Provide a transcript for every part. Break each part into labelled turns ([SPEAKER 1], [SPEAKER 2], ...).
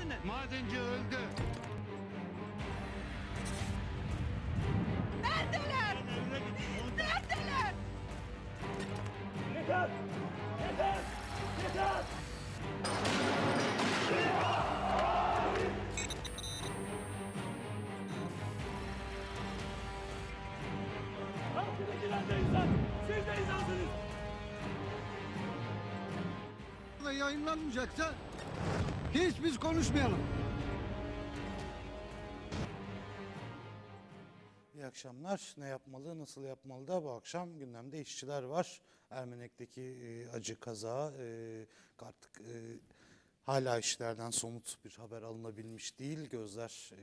[SPEAKER 1] adını?
[SPEAKER 2] Madenci öldü.
[SPEAKER 1] Neredeler? Neredeler?
[SPEAKER 3] da yayınlanmayacaksa hiç biz konuşmayalım.
[SPEAKER 4] İyi akşamlar. Ne yapmalı, nasıl yapmalı da bu akşam gündemde işçiler var. Ermenek'teki e, acı kaza e, artık e, hala işçilerden somut bir haber alınabilmiş değil. Gözler e,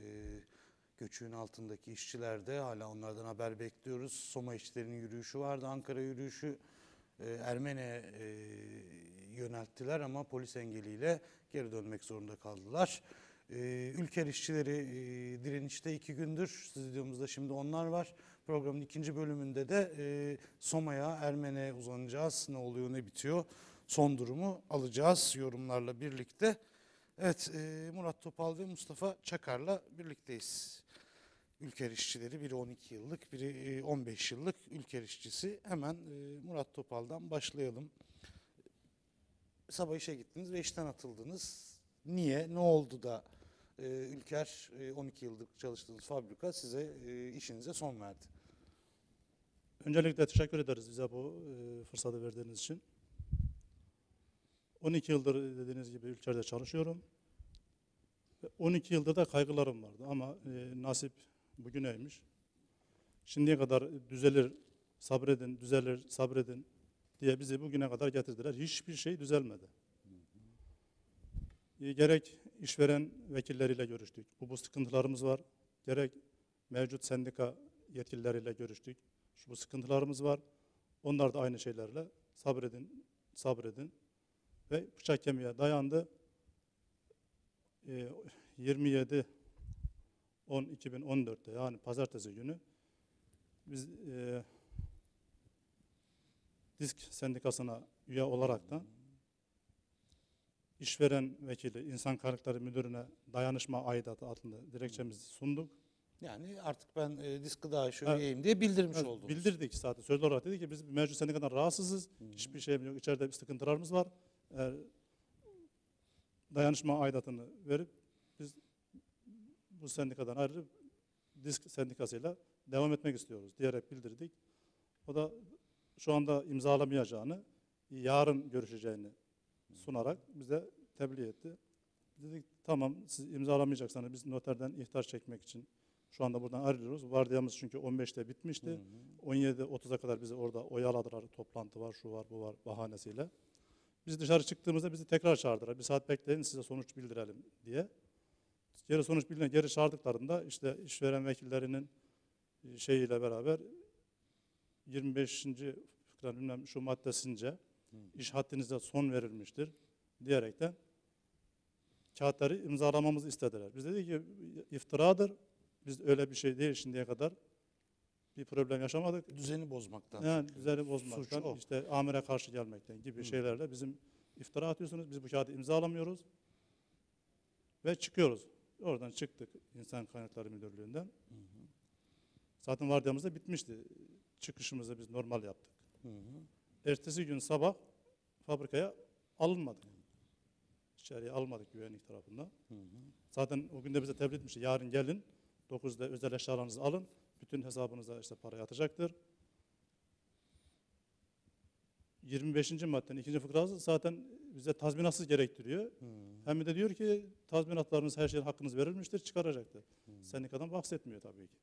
[SPEAKER 4] göçüğün altındaki işçilerde hala onlardan haber bekliyoruz. Soma işçilerinin yürüyüşü vardı, Ankara yürüyüşü. E, Ermene e, yönelttiler ama polis engeliyle geri dönmek zorunda kaldılar. E, Ülker işçileri e, direnişte iki gündür. Stüdyomuzda şimdi onlar var. Programın ikinci bölümünde de e, Soma'ya, Ermene uzanacağız. Ne oluyor, ne bitiyor? Son durumu alacağız yorumlarla birlikte. Evet, e, Murat Topal ve Mustafa Çakar'la birlikteyiz. Ülker işçileri biri 12 yıllık, biri e, 15 yıllık Ülker işçisi. Hemen e, Murat Topal'dan başlayalım. Sabah işe gittiniz ve işten atıldınız. Niye? Ne oldu da e, Ülker e, 12 yıllık çalıştığınız fabrika size e, işinize son verdi?
[SPEAKER 5] Öncelikle teşekkür ederiz bize bu e, fırsatı verdiğiniz için. 12 yıldır dediğiniz gibi ülkede çalışıyorum. Ve 12 yıldır da kaygılarım vardı ama e, nasip bugüneymiş. Şimdiye kadar düzelir, sabredin, düzelir, sabredin diye bizi bugüne kadar getirdiler. Hiçbir şey düzelmedi. E, gerek işveren vekilleriyle görüştük. Bu, bu sıkıntılarımız var. Gerek mevcut sendika yetkilileriyle görüştük. Şu bu sıkıntılarımız var. Onlar da aynı şeylerle sabredin, sabredin. Ve bıçak kemiğe dayandı. Ee, 27 10 2014'te yani pazartesi günü biz e, disk sendikasına üye olaraktan işveren vekili, insan kaynakları müdürüne dayanışma aidatı adlı dilekçemizi sunduk.
[SPEAKER 4] Yani artık ben e, disk gıda
[SPEAKER 5] Evet.
[SPEAKER 4] üyeyim diye bildirmiş
[SPEAKER 5] Evet,
[SPEAKER 4] oldunuz.
[SPEAKER 5] Bildirdik zaten. Sözlü olarak dedi ki biz mevcut sendikadan rahatsızız. Hiçbir şeyim yok. İçeride bir sıkıntılarımız var. Eğer dayanışma aidatını verip biz bu sendikadan ayrılıp disk sendikasıyla devam etmek istiyoruz diyerek bildirdik. O da şu anda imzalamayacağını, yarın görüşeceğini sunarak bize tebliğ etti. Dedik tamam siz imzalamayacaksanız biz noterden ihtar çekmek için şu anda buradan ayrılıyoruz. Vardiyamız çünkü 15'te bitmişti. 17.30'a kadar bizi orada oyaladılar. Toplantı var, şu var, bu var bahanesiyle. Biz dışarı çıktığımızda bizi tekrar çağırdılar. Bir saat bekleyin size sonuç bildirelim diye. Geri sonuç bildiren geri çağırdıklarında işte işveren vekillerinin e, şeyiyle beraber 25. fıkra bilmem şu maddesince iş haddinize son verilmiştir diyerekten kağıtları imzalamamızı istediler. Biz dedik ki iftiradır. Biz öyle bir şey değil şimdiye kadar. Bir problem yaşamadık.
[SPEAKER 4] Düzeni bozmaktan.
[SPEAKER 5] Yani düzeni bozmaktan,
[SPEAKER 4] o.
[SPEAKER 5] işte amire karşı gelmekten gibi şeylerle bizim iftira atıyorsunuz. Biz bu kağıdı imzalamıyoruz. Ve çıkıyoruz. Oradan çıktık İnsan Kaynakları Müdürlüğü'nden. Zaten vardiyamız da bitmişti. Çıkışımızı biz normal yaptık. Ertesi gün sabah fabrikaya alınmadık. İçeriye almadık güvenlik tarafından. Zaten o gün de bize tebliğ etmişti. Yarın gelin 9'da özel eşyalarınızı alın. Bütün hesabınıza işte para yatacaktır. 25. maddenin ikinci fıkrası zaten bize tazminatsız gerektiriyor. Hem de diyor ki tazminatlarınız her şeyin hakkınız verilmiştir çıkaracaktır. Sendikadan bahsetmiyor tabii ki.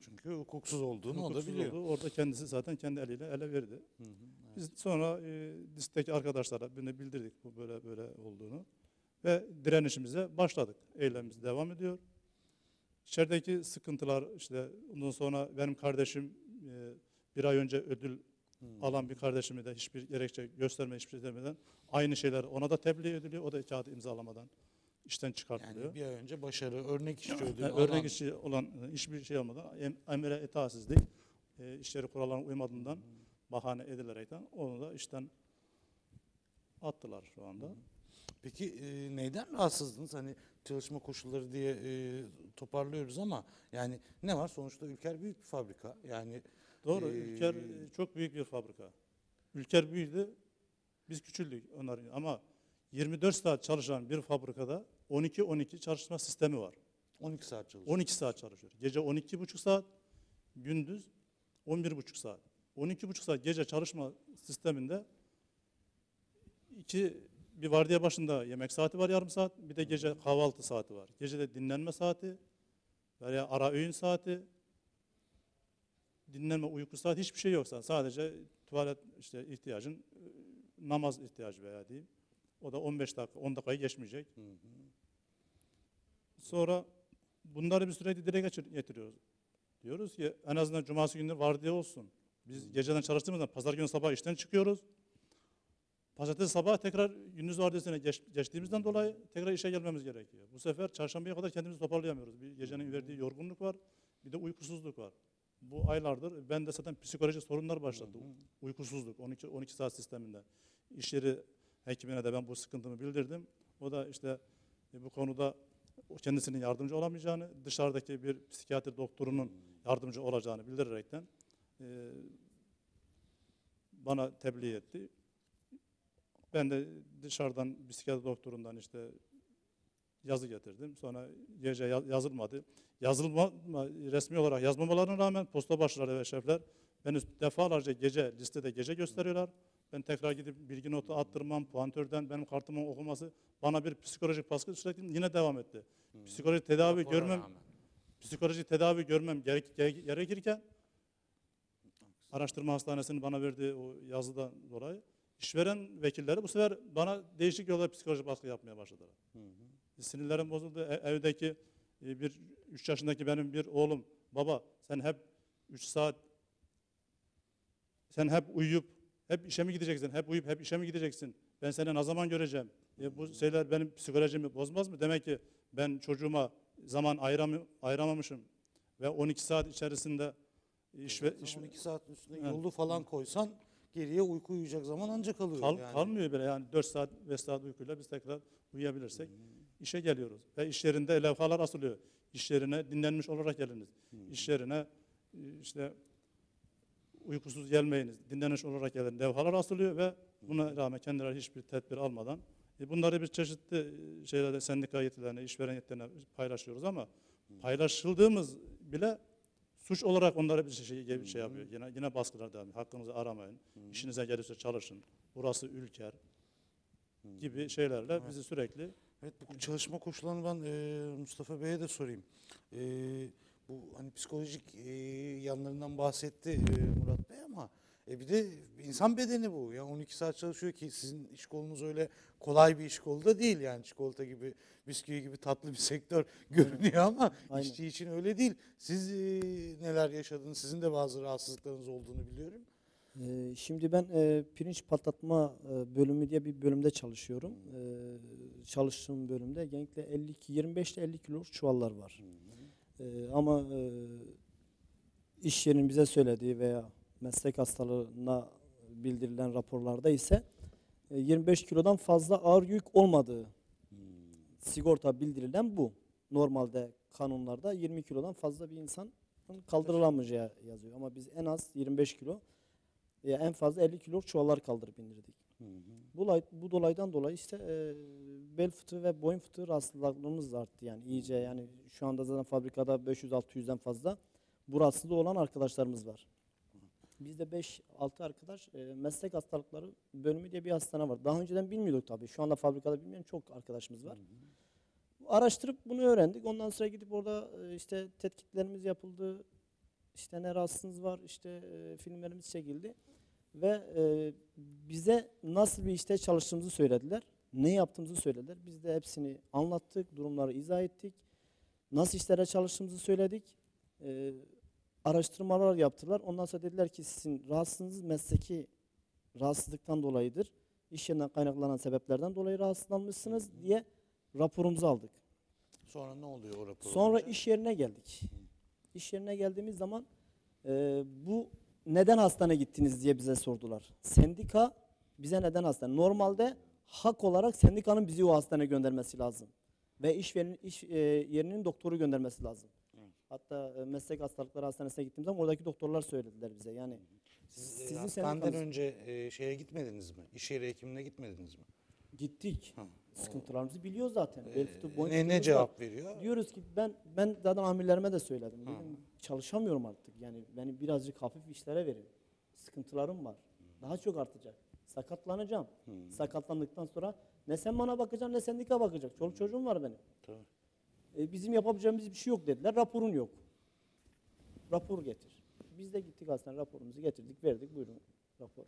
[SPEAKER 4] Çünkü hukuksuz olduğunu o da
[SPEAKER 5] Hukuksuz
[SPEAKER 4] biliyor.
[SPEAKER 5] olduğu Orada kendisi zaten kendi eliyle ele verdi. Biz sonra e, diskteki arkadaşlara birine bildirdik bu böyle böyle olduğunu. Ve direnişimize başladık. Eylemimiz devam ediyor. İçerideki sıkıntılar işte ondan sonra benim kardeşim e, bir ay önce ödül alan bir kardeşimi de hiçbir gerekçe gösterme hiçbir şey demeden aynı şeyler ona da tebliğ ediliyor. O da kağıdı imzalamadan işten çıkartılıyor.
[SPEAKER 4] Yani bir ay önce başarı, örnek işçi ödülü
[SPEAKER 5] Yani
[SPEAKER 4] alan
[SPEAKER 5] örnek işi olan e, hiçbir şey olmadan em, emire itaatsizlik, e, işleri kurallarına uymadığından bahane edilerekten onu da işten attılar şu anda.
[SPEAKER 4] Peki e, neyden rahatsızdınız? Hani çalışma koşulları diye e, toparlıyoruz ama yani ne var? Sonuçta Ülker büyük bir fabrika. Yani
[SPEAKER 5] Doğru.
[SPEAKER 4] Ee,
[SPEAKER 5] Ülker e, çok büyük bir fabrika. Ülker büyüdü. Biz küçüldük onların ama 24 saat çalışan bir fabrikada 12-12 çalışma sistemi var.
[SPEAKER 4] 12 saat çalışıyor.
[SPEAKER 5] 12 saat çalışıyor. Gece 12,5 saat, gündüz 11,5 saat. 12,5 saat gece çalışma sisteminde iki bir vardiya başında yemek saati var yarım saat, bir de gece kahvaltı saati var. Gece de dinlenme saati veya ara öğün saati, dinlenme uyku saati hiçbir şey yoksa sadece tuvalet işte ihtiyacın e, namaz ihtiyacı veya diyeyim. O da 15 dakika 10 dakikayı geçmeyecek. Sonra bunları bir sürekli dile getiriyoruz. Diyoruz ki en azından cumartesi günü vardiya olsun. Biz geceden çalıştığımızda pazar günü sabah işten çıkıyoruz. Pazartesi sabah tekrar gündüz vardiyasına geç, geçtiğimizden dolayı tekrar işe gelmemiz gerekiyor. Bu sefer çarşambaya kadar kendimizi toparlayamıyoruz. Bir gecenin verdiği yorgunluk var, bir de uykusuzluk var. Bu aylardır ben de zaten psikolojik sorunlar başladı. Uykusuzluk 12 12 saat sisteminde. İş yeri hekimine de ben bu sıkıntımı bildirdim. O da işte e, bu konuda kendisinin yardımcı olamayacağını, dışarıdaki bir psikiyatri doktorunun yardımcı olacağını bildirerekten e, bana tebliğ etti. Ben de dışarıdan psikiyatri doktorundan işte yazı getirdim. Sonra ya- yazılmadı. Yazılma resmi olarak yazmamalarına rağmen posta başları ve şefler beni defalarca gece listede gece gösteriyorlar. Ben tekrar gidip bilgi notu attırmam, puantörden benim kartımın okuması bana bir psikolojik baskı sürekli yine devam etti. Psikolojik tedavi
[SPEAKER 4] Rapora
[SPEAKER 5] görmem,
[SPEAKER 4] rağmen.
[SPEAKER 5] psikolojik tedavi görmem gerek, gerek- gerekirken araştırma hastanesinin bana verdiği o yazıdan dolayı işveren vekilleri bu sefer bana değişik yolda psikolojik baskı yapmaya başladılar. Sinirlerim bozuldu. E- evdeki e, bir 3 yaşındaki benim bir oğlum baba sen hep 3 saat sen hep uyuyup hep işe mi gideceksin? Hep uyuyup hep işe mi gideceksin? Ben seni ne zaman göreceğim? E, bu şeyler benim psikolojimi bozmaz mı? Demek ki ben çocuğuma zaman ayıramı- ayıramamışım ve 12 saat içerisinde iş ve iş
[SPEAKER 4] 12 saatin üstüne
[SPEAKER 5] Evet.
[SPEAKER 4] yolu falan koysan geriye uyku uyuyacak zaman ancak kalıyor.
[SPEAKER 5] Kal-
[SPEAKER 4] yani.
[SPEAKER 5] Kalmıyor bile yani 4 saat 5 saat uykuyla biz tekrar uyuyabilirsek işe geliyoruz. Ve iş yerinde levhalar asılıyor. İş yerine dinlenmiş olarak geliniz. İş yerine e, işte uykusuz gelmeyiniz, dinlenmiş olarak gelin levhalar asılıyor ve buna rağmen kendileri hiçbir tedbir almadan e, bunları biz çeşitli e, şeylerde sendika yetkilerine, işveren yetkilerine paylaşıyoruz ama paylaşıldığımız bile suç olarak onlara bir şey, bir şey yapıyor. Yine, yine baskılar devam ediyor. Hakkınızı aramayın. İşinize gelirse çalışın. Burası ülker gibi şeylerle bizi sürekli
[SPEAKER 4] Evet bu çalışma koşullarını ben e, Mustafa Bey'e de sorayım. E, bu hani psikolojik e, yanlarından bahsetti e, Murat Bey ama e, bir de insan bedeni bu. Ya 12 saat çalışıyor ki sizin iş kolunuz öyle kolay bir iş kolu da değil yani çikolata gibi, bisküvi gibi tatlı bir sektör görünüyor ama
[SPEAKER 2] Aynen.
[SPEAKER 4] işçi için öyle değil. Siz e, neler yaşadınız? Sizin de bazı rahatsızlıklarınız olduğunu biliyorum.
[SPEAKER 2] Ee, Şimdi ben e, pirinç patlatma e, bölümü diye bir bölümde çalışıyorum. Ee, çalıştığım bölümde genellikle 52 25 ile 50 kiloluk çuvallar var. Ee, ama e, iş yerinin bize söylediği veya meslek hastalığına bildirilen raporlarda ise e, 25 kilodan fazla ağır yük olmadığı sigorta bildirilen bu. Normalde kanunlarda 20 kilodan fazla bir insan kaldırılamayacağı yazıyor. Ama biz en az 25 kilo ya en fazla 50 kiloluk çuvallar kaldırıp indirdik. Bu, olay- bu dolaydan dolayı işte e, bel fıtığı ve boyun fıtığı rahatsızlıklarımız arttı yani iyice yani şu anda zaten fabrikada 500-600'den fazla bu rahatsızlığı olan arkadaşlarımız var. Bizde 5-6 arkadaş e, meslek hastalıkları bölümü diye bir hastane var. Daha önceden bilmiyorduk tabii. Şu anda fabrikada bilmeyen çok arkadaşımız var. Araştırıp bunu öğrendik. Ondan sonra gidip orada e, işte tetkiklerimiz yapıldı. İşte ne rahatsızlığınız var, işte e, filmlerimiz çekildi. Ve e, bize nasıl bir işte çalıştığımızı söylediler. Ne yaptığımızı söylediler. Biz de hepsini anlattık, durumları izah ettik. Nasıl işlere çalıştığımızı söyledik. E, araştırmalar yaptılar. Ondan sonra dediler ki sizin rahatsızlığınız mesleki rahatsızlıktan dolayıdır. İş yerinden kaynaklanan sebeplerden dolayı rahatsızlanmışsınız diye raporumuzu aldık.
[SPEAKER 4] Sonra ne oluyor o rapor?
[SPEAKER 2] Sonra
[SPEAKER 4] olunca?
[SPEAKER 2] iş yerine geldik. İş yerine geldiğimiz zaman e, bu neden hastane gittiniz diye bize sordular. Sendika bize neden hastane? Normalde hak olarak sendikanın bizi o hastaneye göndermesi lazım. Ve iş, verin, iş e, yerinin doktoru göndermesi lazım. Hatta e, meslek hastalıkları hastanesine gittiğim zaman oradaki doktorlar söylediler bize. Yani
[SPEAKER 4] Siz e,
[SPEAKER 2] sizin
[SPEAKER 4] hastaneden önce e, şeye gitmediniz mi? İş yeri hekimine gitmediniz mi?
[SPEAKER 2] gittik.
[SPEAKER 4] Ha.
[SPEAKER 2] Sıkıntılarımızı biliyor zaten. Boyun
[SPEAKER 4] Ne, ne
[SPEAKER 2] fıtığımız var.
[SPEAKER 4] cevap veriyor?
[SPEAKER 2] Diyoruz ki ben ben zaten amirlerime de söyledim. Dedim, çalışamıyorum artık. Yani beni birazcık hafif işlere verin. Sıkıntılarım var. Daha çok artacak. Sakatlanacağım. Sakatlandıktan sonra ne sen bana bakacaksın ne sendika bakacak. Çoluk çocuğum var benim.
[SPEAKER 4] Tabii.
[SPEAKER 2] E, bizim yapabileceğimiz bir şey yok dediler. Raporun yok. Rapor getir. Biz de gittik hastaneye raporumuzu getirdik, verdik. Buyurun rapor.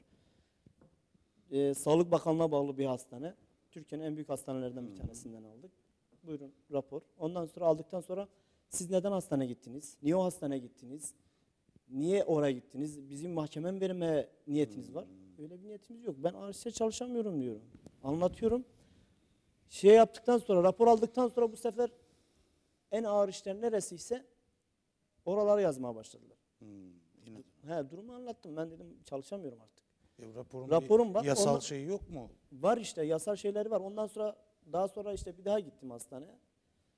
[SPEAKER 2] E, Sağlık Bakanlığı'na bağlı bir hastane. Türkiye'nin en büyük hastanelerden bir tanesinden aldık. Buyurun rapor. Ondan sonra aldıktan sonra siz neden hastaneye gittiniz? Niye o hastaneye gittiniz? Niye oraya gittiniz? Bizim mahkeme verme niyetiniz var? Öyle bir niyetimiz yok. Ben ARS'e çalışamıyorum diyorum. Anlatıyorum. Şey yaptıktan sonra, rapor aldıktan sonra bu sefer en ağır işler neresiyse oraları yazmaya başladılar.
[SPEAKER 4] Hmm, yine.
[SPEAKER 2] He, durumu anlattım. Ben dedim çalışamıyorum artık.
[SPEAKER 4] E, raporun
[SPEAKER 2] Raporum var,
[SPEAKER 4] Yasal
[SPEAKER 2] ondan-
[SPEAKER 4] şeyi yok mu?
[SPEAKER 2] Var işte yasal şeyleri var. Ondan sonra daha sonra işte bir daha gittim hastaneye.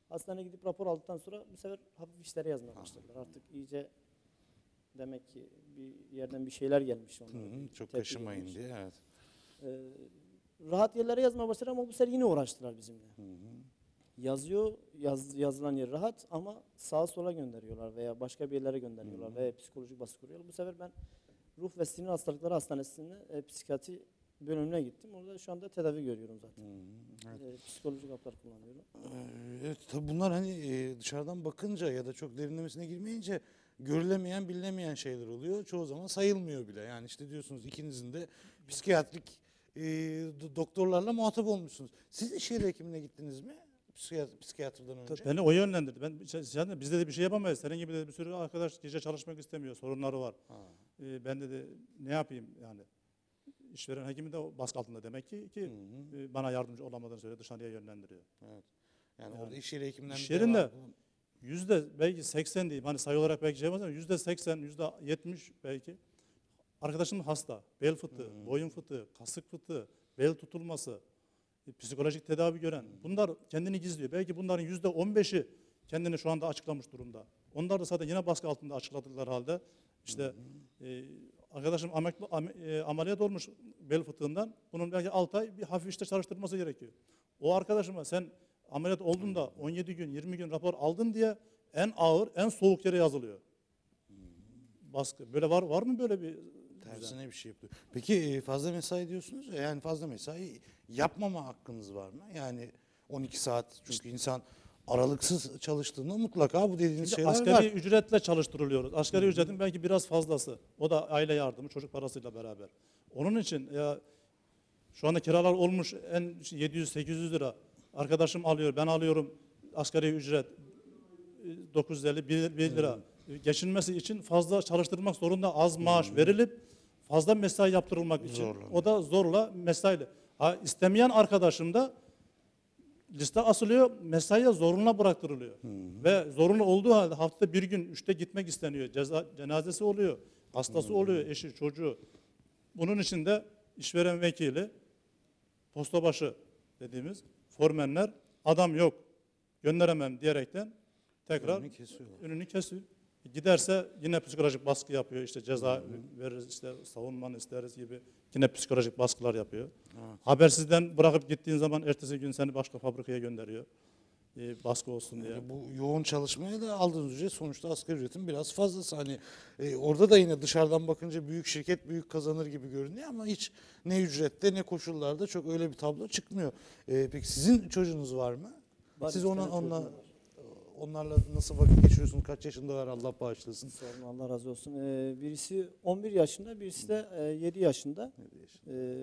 [SPEAKER 2] Hastaneye gidip rapor aldıktan sonra bu sefer hafif işlere yazmaya başladılar. Artık iyice demek ki bir yerden bir şeyler gelmiş
[SPEAKER 4] Hı
[SPEAKER 2] onlara.
[SPEAKER 4] hı, çok kaşımayın diye. Evet.
[SPEAKER 2] Ee, rahat yerlere yazmaya başladılar ama bu sefer yine uğraştılar bizimle. Yazıyor, yaz, yazılan yer rahat ama sağa sola gönderiyorlar veya başka bir yerlere gönderiyorlar veya psikolojik baskı kuruyorlar. Bu sefer ben ruh ve sinir hastalıkları hastanesine e, psikiyatri bölümüne gittim. Orada şu anda tedavi görüyorum zaten. E, psikolojik haplar kullanıyorum.
[SPEAKER 4] Ee, Evet, tabii bunlar hani e, dışarıdan bakınca ya da çok derinlemesine girmeyince görülemeyen, bilinemeyen şeyler oluyor. Çoğu zaman sayılmıyor bile. Yani işte diyorsunuz ikinizin de psikiyatrik e, do- doktorlarla muhatap olmuşsunuz. Siz iş yeri hekimine gittiniz mi? Psikiyat- psikiyatrdan önce.
[SPEAKER 5] Beni o yönlendirdi. Ben sen bizde de bir şey yapamayız. Senin gibi de bir sürü arkadaş gece çalışmak istemiyor. Sorunları var.
[SPEAKER 4] Ha.
[SPEAKER 5] Ee, ben dedi ne yapayım yani. İşveren hekimi de baskı altında demek ki ki e, bana yardımcı olamadığını söylüyor dışarıya yönlendiriyor.
[SPEAKER 4] Evet. Yani, orada iş yeri hekiminden
[SPEAKER 5] İş yerinde yüzde belki 80 diyeyim. Hani sayı olarak belki şey yapmaz ama yüzde 80 yüzde 70 belki. Arkadaşım hasta. Bel fıtığı boyun fıtığı kasık fıtığı bel tutulması e, psikolojik tedavi gören. Bunlar kendini gizliyor. Belki bunların yüzde 15'i kendini şu anda açıklamış durumda. Onlar da zaten yine baskı altında açıkladıkları halde. İşte e, arkadaşım ameliyat, ameliyat olmuş bel fıtığından. Bunun belki 6 ay bir hafif işte çalıştırması gerekiyor. O arkadaşıma sen ameliyat oldun da 17 gün 20 gün rapor aldın diye en ağır en soğuk yere yazılıyor. Baskı. Böyle var var mı böyle bir
[SPEAKER 4] Tersine bir şey yapıyor. Peki e, fazla mesai diyorsunuz ya yani fazla mesai yapmama hakkınız var mı? Yani 12 saat çünkü insan aralıksız çalıştığında mutlaka bu dediğiniz
[SPEAKER 5] Şimdi
[SPEAKER 4] şeyler
[SPEAKER 5] asgari
[SPEAKER 4] var.
[SPEAKER 5] ücretle çalıştırılıyoruz. Asgari ücretin belki biraz fazlası. O da aile yardımı, çocuk parasıyla beraber. Onun için ya şu anda kiralar olmuş en 700-800 lira. Arkadaşım alıyor, ben alıyorum asgari ücret e, 950 1 1 lira. E, Geçinmesi için fazla çalıştırmak zorunda az maaş verilip fazla mesai yaptırılmak için.
[SPEAKER 4] Zorla.
[SPEAKER 5] O da zorla mesaiyle. Ha, istemeyen arkadaşım da liste asılıyor, mesaiye zorunla bıraktırılıyor. Ve zorunlu olduğu halde haftada bir gün üçte gitmek isteniyor. Ceza, cenazesi oluyor, hastası oluyor, eşi, çocuğu. Bunun için de işveren vekili, postabaşı dediğimiz formenler adam yok, gönderemem diyerekten tekrar
[SPEAKER 4] Önünü kesiyorlar.
[SPEAKER 5] önünü kesiyor. Giderse yine psikolojik baskı yapıyor. İşte ceza veririz, işte savunmanı isteriz gibi yine psikolojik baskılar yapıyor. Habersizden bırakıp gittiğin zaman ertesi gün seni başka fabrikaya gönderiyor. Ee, baskı olsun diye.
[SPEAKER 4] Yani bu yoğun çalışmaya da aldığınız ücret sonuçta asgari ücretin biraz fazlası. Hani e, orada da yine dışarıdan bakınca büyük şirket büyük kazanır gibi görünüyor ama hiç ne ücrette ne koşullarda çok öyle bir tablo çıkmıyor. E, peki sizin çocuğunuz var mı?
[SPEAKER 2] Var,
[SPEAKER 4] Siz ona onunla onlarla nasıl vakit geçiriyorsunuz? Kaç yaşındalar Allah bağışlasın.
[SPEAKER 2] Sağ olun, Allah razı olsun. Ee, birisi 11 yaşında, birisi de e, 7 yaşında. Ee,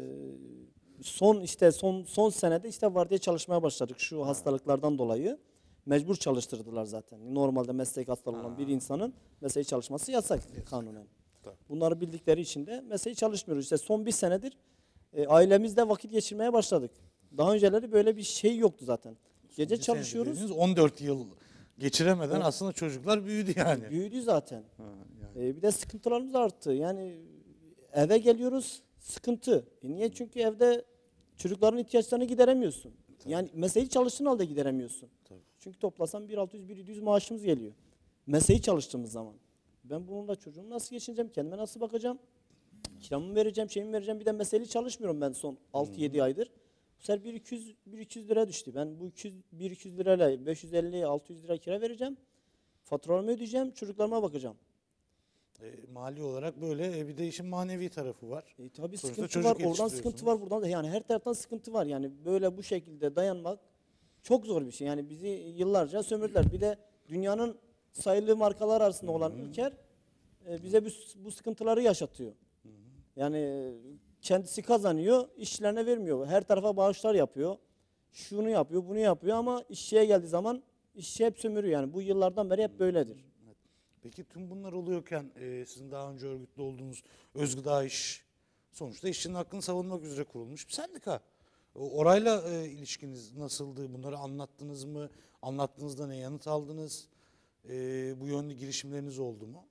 [SPEAKER 2] son işte son son senede işte vardiya çalışmaya başladık şu hastalıklardan dolayı. Mecbur çalıştırdılar zaten. Normalde meslek hastalığı olan bir insanın mesleği çalışması yasak kanunen. Bunları bildikleri için de mesleği çalışmıyoruz. İşte son bir senedir e, ailemizle vakit geçirmeye başladık. Daha önceleri böyle bir şey yoktu zaten. Gece çalışıyoruz.
[SPEAKER 4] dediğiniz 14 yıl geçiremeden aslında çocuklar büyüdü yani.
[SPEAKER 2] Büyüdü zaten.
[SPEAKER 4] Ha, yani.
[SPEAKER 2] Ee, bir de sıkıntılarımız arttı. Yani eve geliyoruz sıkıntı. E niye? Çünkü evde Çocukların ihtiyaçlarını gideremiyorsun. Yani mesleği çalıştığın halde gideremiyorsun. Çünkü toplasan 1600 1700 maaşımız geliyor. Mesleği çalıştığımız zaman. Ben bununla çocuğumu nasıl geçineceğim? Kendime nasıl bakacağım? Kiramı vereceğim, şeyimi vereceğim. Bir de mesleği çalışmıyorum ben son 6-7 aydır. Bu sefer 1200 1200 lira düştü. Ben bu 200 1200 lirayla 550 600 lira kira vereceğim. Faturalarımı ödeyeceğim, çocuklarıma bakacağım.
[SPEAKER 4] E, mali olarak böyle e, bir de işin manevi tarafı var.
[SPEAKER 2] E, tabii
[SPEAKER 4] Sonuçta
[SPEAKER 2] sıkıntı var, oradan sıkıntı var, buradan da yani her taraftan sıkıntı var. Yani böyle bu şekilde dayanmak çok zor bir şey. Yani bizi yıllarca sömürdüler. Bir de dünyanın sayılı markalar arasında olan Ülker e, bize bu, bu sıkıntıları yaşatıyor. Yani e, kendisi kazanıyor, işçilerine vermiyor. Her tarafa bağışlar yapıyor. Şunu yapıyor, bunu yapıyor ama işçiye geldiği zaman işçi hep sömürüyor. Yani bu yıllardan beri hep böyledir.
[SPEAKER 4] Peki tüm bunlar oluyorken e, sizin daha önce örgütlü olduğunuz Özgıda İş sonuçta işçinin hakkını savunmak üzere kurulmuş bir sendika. Orayla e, ilişkiniz nasıldı? Bunları anlattınız mı? Anlattığınızda ne yanıt aldınız? E, bu yönlü girişimleriniz oldu mu?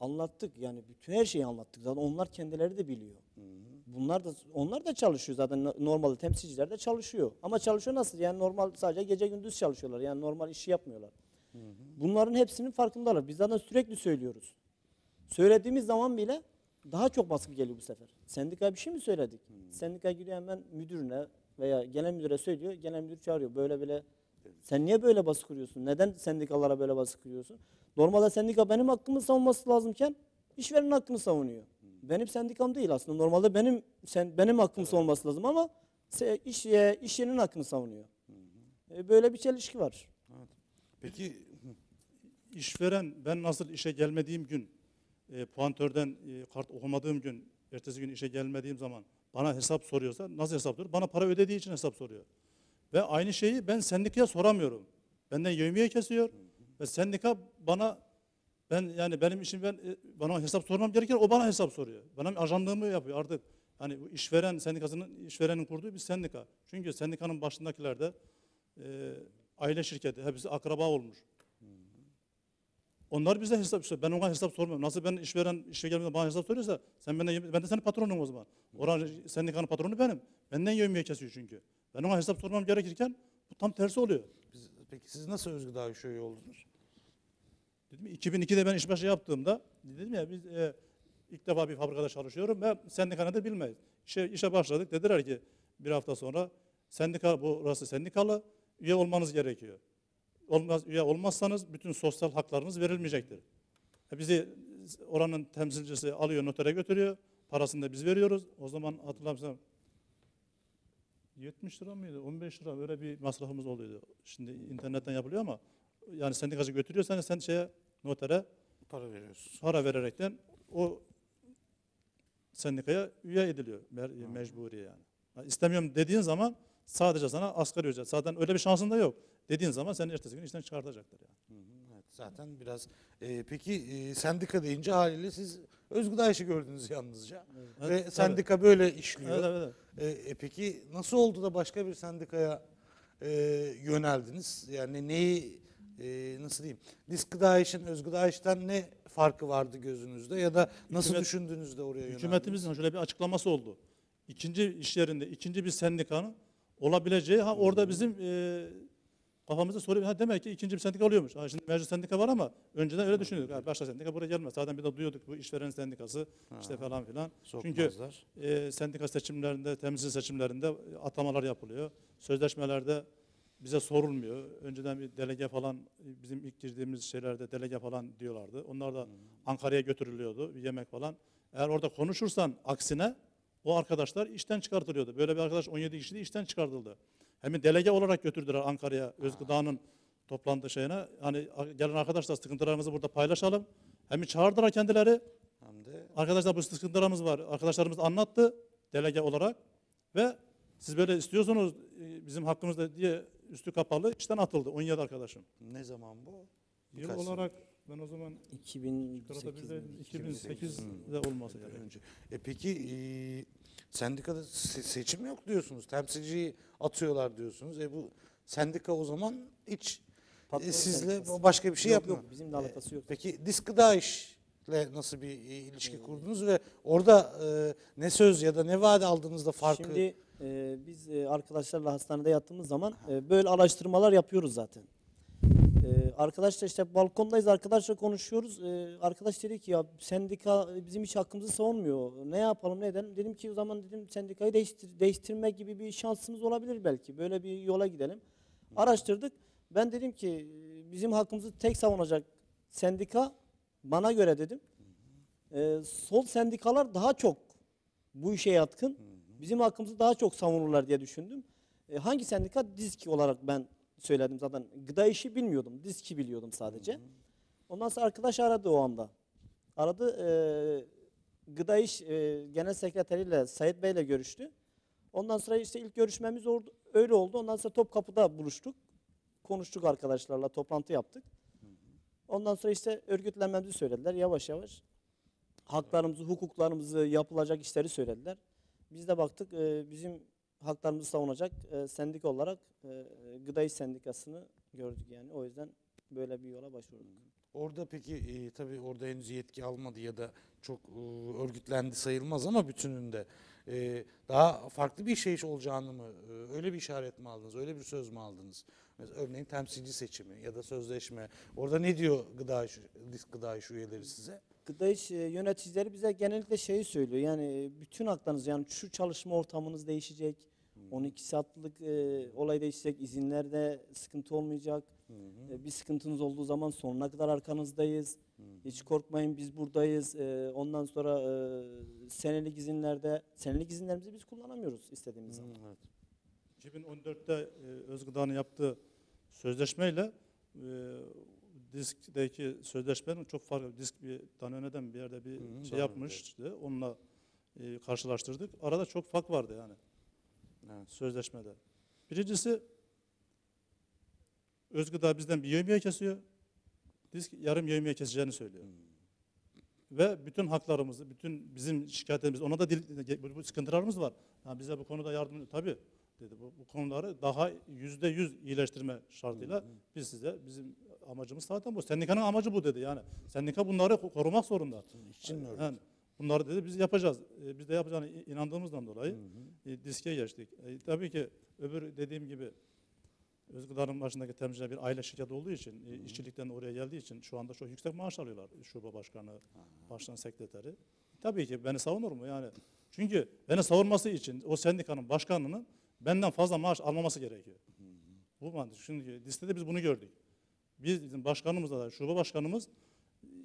[SPEAKER 2] Anlattık yani bütün her şeyi anlattık. Zaten onlar kendileri de biliyor. Bunlar da onlar da çalışıyor zaten No- normalde temsilciler de çalışıyor. Ama çalışıyor nasıl? Yani normal sadece gece gündüz çalışıyorlar. Yani normal işi yapmıyorlar. Bunların hepsinin farkındalar. Biz zaten sürekli söylüyoruz. Söylediğimiz zaman bile daha çok baskı geliyor bu sefer. Sendikaya bir şey mi söyledik? Sendika gidiyor hemen müdürüne veya genel müdüre söylüyor. Genel müdür çağırıyor. Böyle böyle sen niye böyle baskı kuruyorsun? Neden sendikalara böyle baskı kuruyorsun? Normalde sendika benim hakkımı savunması lazımken işverenin hakkını savunuyor. Benim sendikam değil aslında. Normalde benim sen benim hakkım savunması lazım ama iş iş yerinin hakkını savunuyor. E, Böyle bir çelişki var.
[SPEAKER 4] Peki
[SPEAKER 5] İşveren ben nasıl işe gelmediğim gün, e, puantörden e, kart okumadığım gün, ertesi gün işe gelmediğim zaman bana hesap soruyorsa nasıl hesap soruyor? Bana para ödediği için hesap soruyor. Ve aynı şeyi ben sendikaya soramıyorum. Benden yevmiye kesiyor ve sendika bana ben yani benim işim ben e, bana hesap sormam gerekir o bana hesap soruyor. Benim ajanlığımı yapıyor artık. Hani işveren sendikasının işverenin kurduğu bir sendika. Çünkü sendikanın başındakiler de e, aile şirketi hepsi akraba olmuş. Onlar bize hesap soruyor. Ben ona hesap sormuyorum. Nasıl ben işveren işe gelmeden bana hesap soruyorsa sen benden ben de senin patronun o zaman. Oranın sendikanın patronu benim. Benden yevmiye kesiyor çünkü. Ben ona hesap sormam gerekirken bu tam tersi oluyor.
[SPEAKER 4] biz, peki siz nasıl Özgüdağ İş üye oldunuz?
[SPEAKER 5] Dedim ya, 2002'de ben işbaşı yaptığımda dedim ya biz e, ilk defa bir fabrikada çalışıyorum ve sendika nedir bilmeyiz. İşe, işe başladık dediler ki bir hafta sonra sendika burası sendikalı üye olmanız gerekiyor. Olmaz, üye olmazsanız bütün sosyal haklarınız verilmeyecektir. E, bizi oranın temsilcisi alıyor notere götürüyor. Parasını da biz veriyoruz. O zaman hatırlamıyorsam 70 lira mıydı? 15 lira öyle bir masrafımız oluyordu. Şimdi internetten yapılıyor ama yani sendikacı götürüyor seni sen şeye notere
[SPEAKER 4] Para veriyorsunuz.
[SPEAKER 5] para vererekten o sendikaya üye ediliyor mer- mecburi yani. yani. İstemiyorum dediğin zaman sadece sana asgari ücret. Zaten öyle bir şansın da yok. Dediğin zaman seni ertesi gün işten çıkartacaklar yani.
[SPEAKER 4] Evet, zaten biraz. e, peki e, sendika deyince haliyle siz Özgüdağ İş'i gördünüz yalnızca. Ve
[SPEAKER 5] Evet,
[SPEAKER 4] sendika böyle işliyor.
[SPEAKER 5] Evet, evet, evet.
[SPEAKER 4] E, e, peki nasıl oldu da başka bir sendikaya e, yöneldiniz? Yani neyi e, nasıl diyeyim? Diskıda işin Özgüdağ işten ne farkı vardı gözünüzde ya da nasıl
[SPEAKER 5] Hükümet-
[SPEAKER 4] düşündüğünüzde oraya yöneldiniz?
[SPEAKER 5] Hükümetimizin şöyle bir açıklaması oldu. İkinci iş yerinde ikinci bir sendikanın olabileceği ha orada bizim e, kafamızda soru ha demek ki ikinci bir sendika oluyormuş. Ha şimdi mevcut sendika var ama önceden öyle düşünüyorduk. Ha, başka sendika buraya gelmez. Zaten bir de duyuyorduk bu işveren sendikası işte falan filan. Çünkü
[SPEAKER 4] Sokmazlar.
[SPEAKER 5] e, sendika seçimlerinde, temsil seçimlerinde atamalar yapılıyor. Sözleşmelerde bize sorulmuyor. Önceden bir delege falan bizim ilk girdiğimiz şeylerde delege falan diyorlardı. Onlar da Ankara'ya götürülüyordu bir yemek falan. Eğer orada konuşursan aksine o arkadaşlar işten çıkartılıyordu. Böyle bir arkadaş 17 kişi de işten çıkartıldı. Hem delege olarak götürdüler Ankara'ya Özgıdağ'ın toplantı şeyine. Hani gelen arkadaşlar sıkıntılarımızı burada paylaşalım. Hem çağırdılar kendileri.
[SPEAKER 4] Hem de
[SPEAKER 5] Arkadaşlar bu sıkıntılarımız var. Arkadaşlarımız anlattı delege olarak ve siz böyle istiyorsunuz e, bizim hakkımızda diye üstü kapalı işten atıldı 17 arkadaşım.
[SPEAKER 4] ne zaman bu?
[SPEAKER 5] Yıl
[SPEAKER 4] Birkaç sene
[SPEAKER 5] olarak ben o zaman
[SPEAKER 2] 2008
[SPEAKER 5] 2008'de 2008'de olması
[SPEAKER 4] önce. E peki e, sendikada se- seçim yok diyorsunuz. Temsilciyi atıyorlar diyorsunuz. E bu sendika o zaman hiç
[SPEAKER 2] Patron
[SPEAKER 4] e, sizle
[SPEAKER 2] sendikası.
[SPEAKER 4] başka bir şey
[SPEAKER 2] Yok,
[SPEAKER 4] yapmıyor.
[SPEAKER 2] yok, bizimle alakası yok.
[SPEAKER 4] Peki Diskıda işle nasıl bir e, ilişki kurdunuz ve orada e, ne söz ya da ne vaat aldığınızda farkı
[SPEAKER 2] Şimdi e, biz e, arkadaşlarla hastanede yattığımız zaman e, böyle araştırmalar yapıyoruz zaten. E, arkadaşlar işte balkondayız arkadaşla konuşuyoruz. E, arkadaş dedi ki ya sendika e, bizim hiç hakkımızı savunmuyor. Ne yapalım ne edelim? Dedim ki o zaman dedim sendikayı değiştir, değiştirme gibi bir şansımız olabilir belki. Böyle bir yola gidelim. Araştırdık. Ben dedim ki e, bizim hakkımızı tek savunacak sendika bana göre dedim. e, sol sendikalar daha çok bu işe yatkın. Bizim hakkımızı daha çok savunurlar diye düşündüm. E, hangi sendika? DİSK olarak ben söyledim zaten. Gıda işi bilmiyordum. DİSK'i biliyordum sadece. Ondan sonra arkadaş aradı o anda. Aradı. E, Gıda İş e, Genel Sekreteriyle Sayit Bey'le görüştü. Ondan sonra işte ilk görüşmemiz orada, öyle oldu. Ondan sonra Topkapı'da buluştuk. Konuştuk arkadaşlarla, toplantı yaptık. Ondan sonra işte örgütlenmemizi söylediler yavaş yavaş. Haklarımızı, hukuklarımızı, yapılacak işleri söylediler. Biz de baktık e, bizim haklarımızı savunacak e, sendik olarak e, Gıda İş Sendikası'nı gördük yani. O yüzden böyle bir yola başvurduk.
[SPEAKER 4] Orada peki e, tabii orada henüz yetki almadı ya da çok e, örgütlendi sayılmaz ama bütününde e, daha farklı bir şey olacağını mı e, öyle bir işaret mi aldınız öyle bir söz mü aldınız? Mesela örneğin temsilci seçimi ya da sözleşme orada ne diyor gıda iş, gıda iş üyeleri size?
[SPEAKER 2] Gıda iş e, yöneticileri bize genellikle şeyi söylüyor. Yani e, bütün haklarınız yani şu çalışma ortamınız değişecek. 12 saatlik e, olay değişecek. izinlerde sıkıntı olmayacak. E, bir sıkıntınız olduğu zaman sonuna kadar arkanızdayız. Hiç korkmayın biz buradayız. E, ondan sonra e, senelik izinlerde senelik izinlerimizi biz kullanamıyoruz istediğimiz zaman.
[SPEAKER 4] Evet.
[SPEAKER 5] 2014'te e, Özgıda'nın yaptığı sözleşmeyle e, diskteki sözleşmenin çok farklı. Disk bir tane önceden bir yerde bir
[SPEAKER 4] Hı hı,
[SPEAKER 5] şey yapmıştı. Onunla e, karşılaştırdık. Arada çok fark vardı yani
[SPEAKER 4] Evet.
[SPEAKER 5] sözleşmede. Birincisi Özgıda bizden bir yevmiye kesiyor. Disk yarım yevmiye keseceğini söylüyor. Ve bütün haklarımızı, bütün bizim şikayetlerimiz, ona da dil, bu- sıkıntılarımız var. Ha, bize bu konuda yardım, tabii dedi. Bu, bu konuları daha yüzde yüz iyileştirme şartıyla biz size, bizim amacımız zaten bu. Sendikanın amacı bu dedi yani. Sendika bunları ko- korumak zorunda.
[SPEAKER 4] İşçinin örgütü.
[SPEAKER 5] Yani bunları dedi biz yapacağız. E, biz de yapacağına inandığımızdan dolayı e, diske geçtik. E, tabii ki öbür dediğim gibi Özgüdar'ın başındaki temsilciler bir aile şirketi olduğu için, e, işçilikten oraya geldiği için şu anda çok yüksek maaş alıyorlar. Şube başkanı, başkan sekreteri. Tabii ki beni savunur mu yani? Çünkü beni savunması için o sendikanın başkanının benden fazla maaş almaması gerekiyor. Bu mantık. Şimdi listede biz bunu gördük. Biz bizim başkanımız da şube başkanımız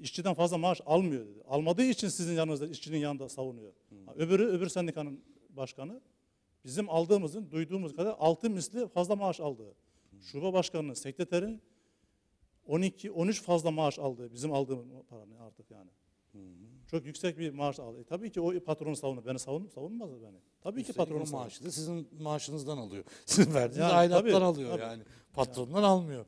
[SPEAKER 5] işçiden fazla maaş almıyor dedi. Almadığı için sizin yanınızda işçinin yanında savunuyor. Ha, Öbürü öbür sendikanın başkanı bizim aldığımızın duyduğumuz kadar altı misli fazla maaş aldığı. Şube başkanının sekreterin 12 13 fazla maaş aldığı bizim aldığımız paranın artık yani. Çok yüksek bir maaş aldı. E, tabii ki o patronu savunur. Beni savun, savunmaz beni? Tabii ki
[SPEAKER 4] Üstelik
[SPEAKER 5] patronu
[SPEAKER 4] o
[SPEAKER 5] savunur.
[SPEAKER 4] maaşı da sizin maaşınızdan alıyor. Sizin verdiğiniz
[SPEAKER 5] Yani
[SPEAKER 4] aidattan
[SPEAKER 5] tabii,
[SPEAKER 4] alıyor
[SPEAKER 5] tabii.
[SPEAKER 4] yani. Patrondan almıyor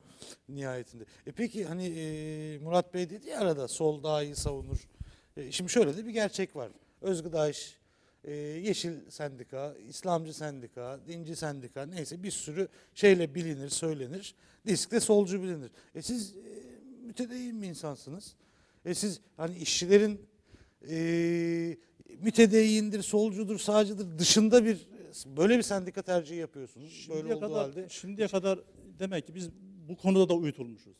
[SPEAKER 4] nihayetinde. E peki hani e, Murat Bey dedi ya arada sol daha iyi savunur. E, şimdi şöyle de bir gerçek var. Özgıda İş, e, Yeşil Sendika, İslamcı Sendika, Dinci Sendika neyse bir sürü şeyle bilinir, söylenir. Diskte solcu bilinir. E siz e, mütedeyyin bir insansınız. E siz hani işçilerin e, mütedeyyindir, solcudur, sağcıdır dışında bir böyle bir sendika tercihi yapıyorsunuz.
[SPEAKER 5] Şimdiye
[SPEAKER 4] böyle olduğu
[SPEAKER 5] kadar,
[SPEAKER 4] halde
[SPEAKER 5] şimdiye kadar demek ki biz bu konuda da uyutulmuşuz.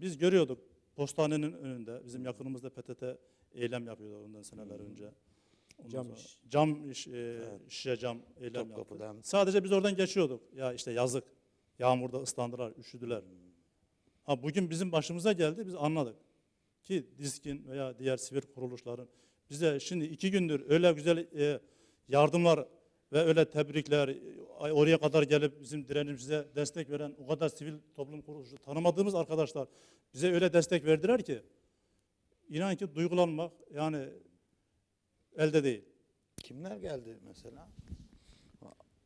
[SPEAKER 5] Biz görüyorduk postanenin önünde bizim yakınımızda PTT eylem yapıyordu ondan seneler önce. Ondan
[SPEAKER 2] Cam
[SPEAKER 5] sonra
[SPEAKER 2] iş.
[SPEAKER 5] Cam iş, e, şişe cam eylem yaptı.
[SPEAKER 4] Topkapı'dan.
[SPEAKER 5] Sadece biz oradan geçiyorduk. Ya işte yazık. Yağmurda ıslandılar, üşüdüler. Ha bugün bizim başımıza geldi biz anladık. Ki diskin veya diğer sivil kuruluşların bize şimdi iki gündür öyle güzel e, yardımlar ve öyle tebrikler e, oraya kadar gelip bizim direnimize destek veren o kadar sivil toplum kuruluşu tanımadığımız arkadaşlar bize öyle destek verdiler ki inan ki duygulanmak yani elde değil.
[SPEAKER 4] kimler geldi mesela?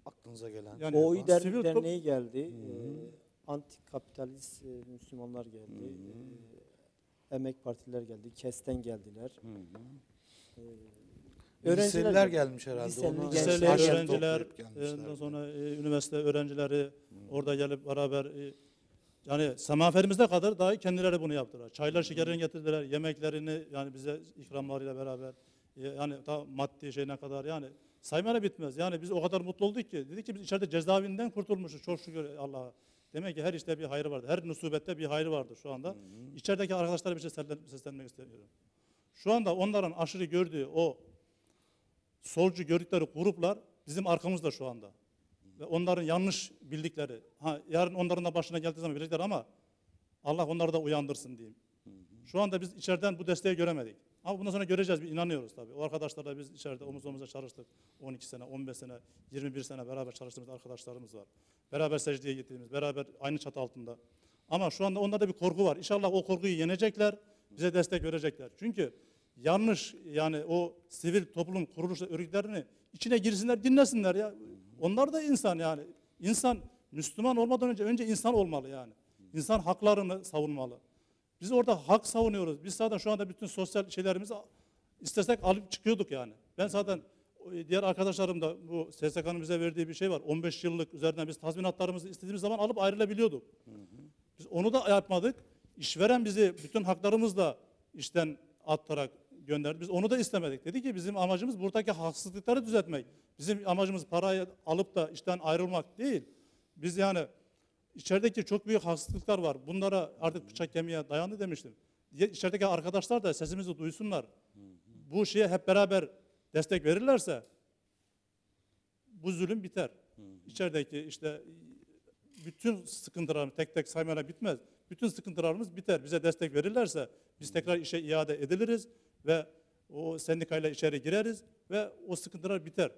[SPEAKER 4] Aklınıza gelen.
[SPEAKER 5] Yani
[SPEAKER 2] o İder Derneği geldi. Ee, Antikapitalist e, Müslümanlar geldi. Ee, emek partiler geldi. KES'ten geldiler. Ee,
[SPEAKER 4] Liseliler
[SPEAKER 2] geldi.
[SPEAKER 4] gelmiş herhalde.
[SPEAKER 2] Liseli
[SPEAKER 4] Onu
[SPEAKER 5] Liseli
[SPEAKER 2] geldi.
[SPEAKER 5] öğrenciler, ondan sonra e, üniversite öğrencileri orada gelip beraber e, yani semaferimizde kadar dahi kendileri bunu yaptılar. Çaylar şekerini getirdiler, yemeklerini yani bize ikramlarıyla beraber e, yani ta maddi şeyine kadar yani saymayla bitmez. Yani biz o kadar mutlu olduk ki. Dedik ki biz içeride cezaevinden kurtulmuşuz. Çok şükür Allah'a. Demek ki her işte bir hayrı vardı. Her musibette bir hayrı vardı şu anda. İçerideki arkadaşlara bir şey seslen- seslenmek istiyorum. Şu anda onların aşırı gördüğü o solcu gördükleri gruplar bizim arkamızda şu anda. Ve onların yanlış bildikleri, ha, yarın onların da başına geldiği zaman bilecekler ama Allah onları da uyandırsın diyeyim. Şu anda biz içeriden bu desteği göremedik. Ama bundan sonra göreceğiz, biz inanıyoruz tabii. O arkadaşlarla biz içeride omuz omuza çalıştık. 12 sene, 15 sene, 21 sene beraber çalıştığımız arkadaşlarımız var. Beraber secdeye gittiğimiz, beraber aynı çatı altında. Ama şu anda onlarda bir korku var. İnşallah o korkuyu yenecekler, bize destek verecekler. Çünkü yanlış yani o sivil toplum kuruluş örgütlerini içine girsinler, dinlesinler ya. Onlar da insan yani. İnsan Müslüman olmadan önce önce insan olmalı yani. İnsan haklarını savunmalı. Biz orada hak savunuyoruz. Biz zaten şu anda bütün sosyal şeylerimizi istesek alıp çıkıyorduk yani. Ben zaten diğer arkadaşlarım da bu SSK'nın bize verdiği bir şey var. 15 yıllık üzerinden biz tazminatlarımızı istediğimiz zaman alıp ayrılabiliyorduk. Biz onu da yapmadık. İşveren bizi bütün haklarımızla işten atarak gönderdi. Biz onu da istemedik. Dedi ki bizim amacımız buradaki haksızlıkları düzeltmek. Bizim amacımız parayı alıp da işten ayrılmak değil. Biz yani içerideki çok büyük haksızlıklar var. Bunlara artık bıçak kemiğe dayandı demiştim. İçerideki arkadaşlar da sesimizi duysunlar. Bu şeye hep beraber destek verirlerse bu zulüm biter. İçerideki işte bütün sıkıntılarımız tek tek saymayla bitmez. Bütün sıkıntılarımız biter. Bize destek verirlerse biz tekrar işe iade ediliriz ve o sendikayla içeri gireriz ve o sıkıntılar biter.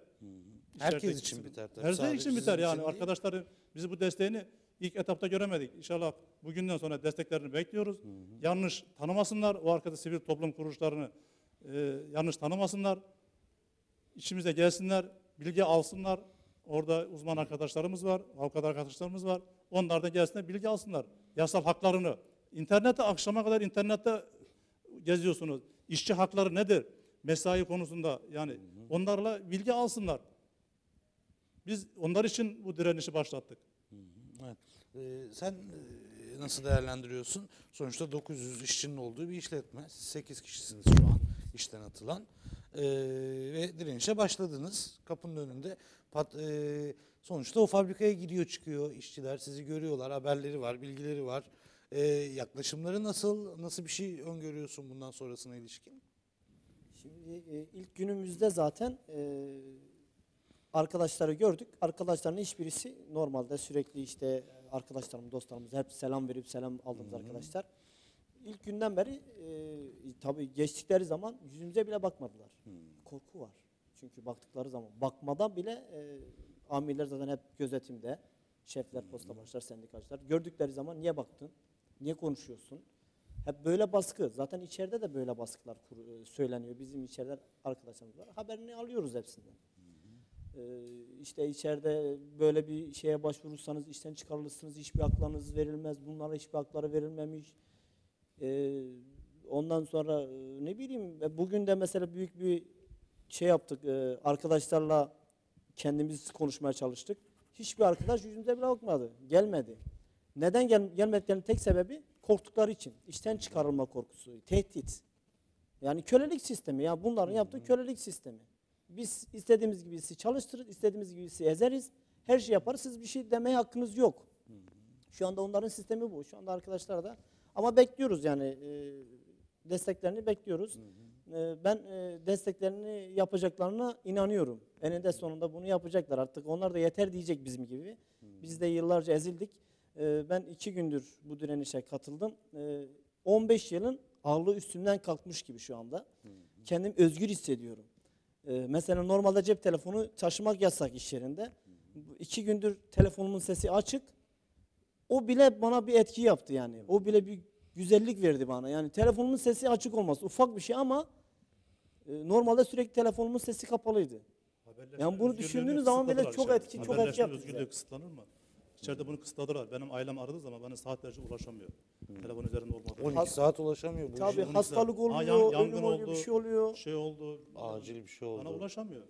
[SPEAKER 4] Herkes
[SPEAKER 5] İçerideki
[SPEAKER 4] için
[SPEAKER 5] sıkıntı-
[SPEAKER 4] biter tabii.
[SPEAKER 5] Herkes
[SPEAKER 4] Sadece
[SPEAKER 5] için biter yani.
[SPEAKER 4] için.
[SPEAKER 5] Arkadaşları bizi bu desteğini ilk etapta göremedik. İnşallah bugünden sonra desteklerini bekliyoruz. Yanlış tanımasınlar. O arkada sivil toplum kuruluşlarını e, yanlış tanımasınlar. İçimize gelsinler, bilgi alsınlar. Orada uzman arkadaşlarımız var, avukat arkadaşlarımız var. Onlar da gelsinler, bilgi alsınlar. Yasal haklarını. İnternette akşama kadar internette geziyorsunuz. İşçi hakları nedir? Mesai konusunda yani onlarla bilgi alsınlar. Biz onlar için bu direnişi başlattık.
[SPEAKER 4] Evet. Ee, sen e, nasıl değerlendiriyorsun? Sonuçta 900 işçinin olduğu bir işletme. Siz 8 kişisiniz şu an işten atılan. Ee, ve direnişe başladınız. Kapının önünde. Pat, e, sonuçta o fabrikaya gidiyor çıkıyor işçiler. Sizi görüyorlar. Haberleri var, bilgileri var. Ee, yaklaşımları nasıl? Nasıl bir şey öngörüyorsun bundan sonrasına ilişkin?
[SPEAKER 2] Şimdi e, ilk günümüzde zaten e, arkadaşları gördük. Arkadaşların hiçbirisi normalde sürekli işte e, arkadaşlarım, dostlarımız hep selam verip selam aldığımız arkadaşlar. İlk günden beri e, tabii geçtikleri zaman yüzümüze bile bakmadılar. Korku var. Çünkü baktıkları zaman bakmadan bile e, amirler zaten hep gözetimde. Şefler, posta başlar, sendikacılar. Gördükleri zaman niye baktın? Niye konuşuyorsun? Hep böyle baskı. Zaten içeride de böyle baskılar e, söyleniyor. Bizim içeride arkadaşlarımız var. Haberini alıyoruz hepsinden. Ee, işte içeride böyle bir şeye başvurursanız işten çıkarılırsınız, hiçbir haklarınız verilmez, bunlara hiçbir hakları verilmemiş. Ee, ondan sonra e, ne bileyim e, bugün de mesela büyük bir şey yaptık e, arkadaşlarla kendimiz konuşmaya çalıştık. Hiçbir arkadaş yüzümüze bile bakmadı, gelmedi. Neden gel gelmediklerinin tek sebebi korktukları için. İşten çıkarılma korkusu, tehdit. Yani kölelik sistemi ya bunların yaptığı kölelik sistemi. Biz istediğimiz gibi sizi çalıştırırız, istediğimiz gibi sizi ezeriz. Her şey yaparız. Siz bir şey demeye hakkınız yok. Şu anda onların sistemi bu. Şu anda arkadaşlar da ama bekliyoruz yani e, desteklerini bekliyoruz. E, ben e, desteklerini yapacaklarına inanıyorum. Eninde sonunda bunu yapacaklar artık. Onlar da yeter diyecek bizim gibi. Biz de yıllarca ezildik. E, ben iki gündür bu direnişe katıldım. E, 15 yılın ağırlığı üstümden kalkmış gibi şu anda. Kendim özgür hissediyorum. Ee, mesela normalde cep telefonu taşımak yasak iş yerinde. Bu İki gündür telefonumun sesi açık. O bile bana bir etki yaptı yani. O bile bir güzellik verdi bana. Yani telefonumun sesi açık olması ufak bir şey ama e, normalde sürekli telefonumun sesi kapalıydı. Yani bunu düşündüğünüz zaman bile çok etki- çok etki yaptı
[SPEAKER 5] özgürlüğü kısıtlanır mı? İçeride bunu kısıtladılar. Benim ailem aradığı zaman bana saatlerce ulaşamıyor. Telefon üzerinde olmadığı
[SPEAKER 4] 12
[SPEAKER 5] için.
[SPEAKER 4] saat ulaşamıyor. Bu
[SPEAKER 2] Tabii
[SPEAKER 4] işin
[SPEAKER 2] hastalık
[SPEAKER 5] güzel. Ha,
[SPEAKER 2] oluyor,
[SPEAKER 5] yan- yangın
[SPEAKER 2] ölüm oluyor, bir
[SPEAKER 5] oldu.
[SPEAKER 2] şey oluyor.
[SPEAKER 5] Şey oldu.
[SPEAKER 4] acil bir şey oldu.
[SPEAKER 5] Bana ulaşamıyor.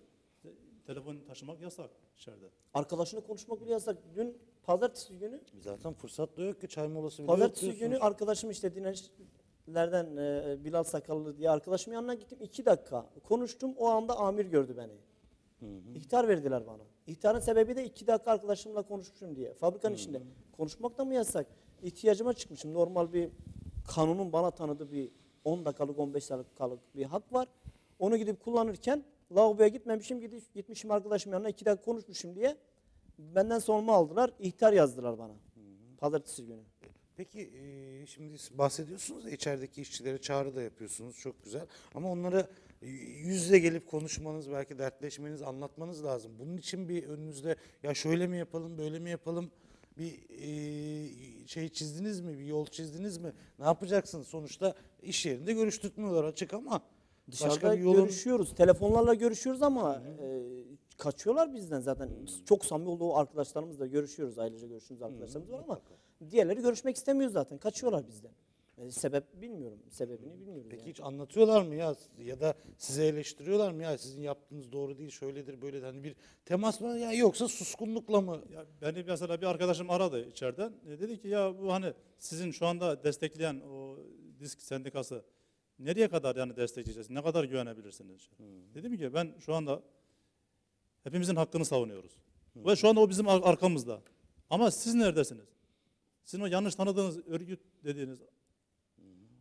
[SPEAKER 5] Te- Telefon taşımak yasak içeride.
[SPEAKER 2] Arkadaşını konuşmak bile yasak. Dün pazartesi günü
[SPEAKER 4] Zaten fırsat da yok ki çay molası bile yok
[SPEAKER 2] Pazartesi
[SPEAKER 4] diyorsunuz.
[SPEAKER 2] günü arkadaşım işte dirençlerden e, Bilal Sakallı diye arkadaşım yanına gittim. iki dakika konuştum. O anda amir gördü beni. İhtar verdiler bana. İhtarın sebebi de iki dakika arkadaşımla konuşmuşum diye. Fabrikanın içinde. Konuşmak da mı yasak? İhtiyacıma çıkmışım. Normal bir kanunun bana tanıdığı bir 10 dakikalık 15 dakikalık bir hak var. Onu gidip kullanırken lavaboya gitmemişim. Gidip, gitmişim arkadaşım yanına iki dakika konuşmuşum diye. Benden sonumu aldılar. İhtar yazdılar bana. Pazartesi günü.
[SPEAKER 4] Peki e, şimdi bahsediyorsunuz ya içerideki işçilere çağrı da yapıyorsunuz çok güzel ama onlara yüz yüze gelip konuşmanız belki dertleşmeniz anlatmanız lazım. Bunun için bir önünüzde ya şöyle mi yapalım böyle mi yapalım bir e, şey çizdiniz mi bir yol çizdiniz mi ne yapacaksınız sonuçta iş yerinde görüştürtmüyorlar açık ama başka
[SPEAKER 2] Dışarıda
[SPEAKER 4] bir yolun
[SPEAKER 2] görüşüyoruz. Telefonlarla görüşüyoruz ama e, kaçıyorlar bizden zaten. Çok samimi olduğu arkadaşlarımızla görüşüyoruz. Ailece görüştüğümüz arkadaşlarımız var ama diğerleri görüşmek istemiyor zaten. Kaçıyorlar bizden. E, sebep bilmiyorum. Sebebini bilmiyoruz.
[SPEAKER 4] Peki
[SPEAKER 2] yani.
[SPEAKER 4] hiç anlatıyorlar mı ya ya da size eleştiriyorlar mı ya sizin yaptığınız doğru değil şöyledir böyledir hani bir temas mı ya yoksa suskunlukla mı
[SPEAKER 5] Ya beni mesela bir arkadaşım aradı içeriden. E, dedi ki ya bu hani sizin şu anda destekleyen o disk sendikası nereye kadar yani destekleyeceğiz? Ne kadar güvenebilirsiniz? Dedim ki ben şu anda hepimizin hakkını savunuyoruz. Ve şu anda o bizim ar- arkamızda. Ama siz neredesiniz? Sizin o yanlış tanıdığınız örgüt dediğiniz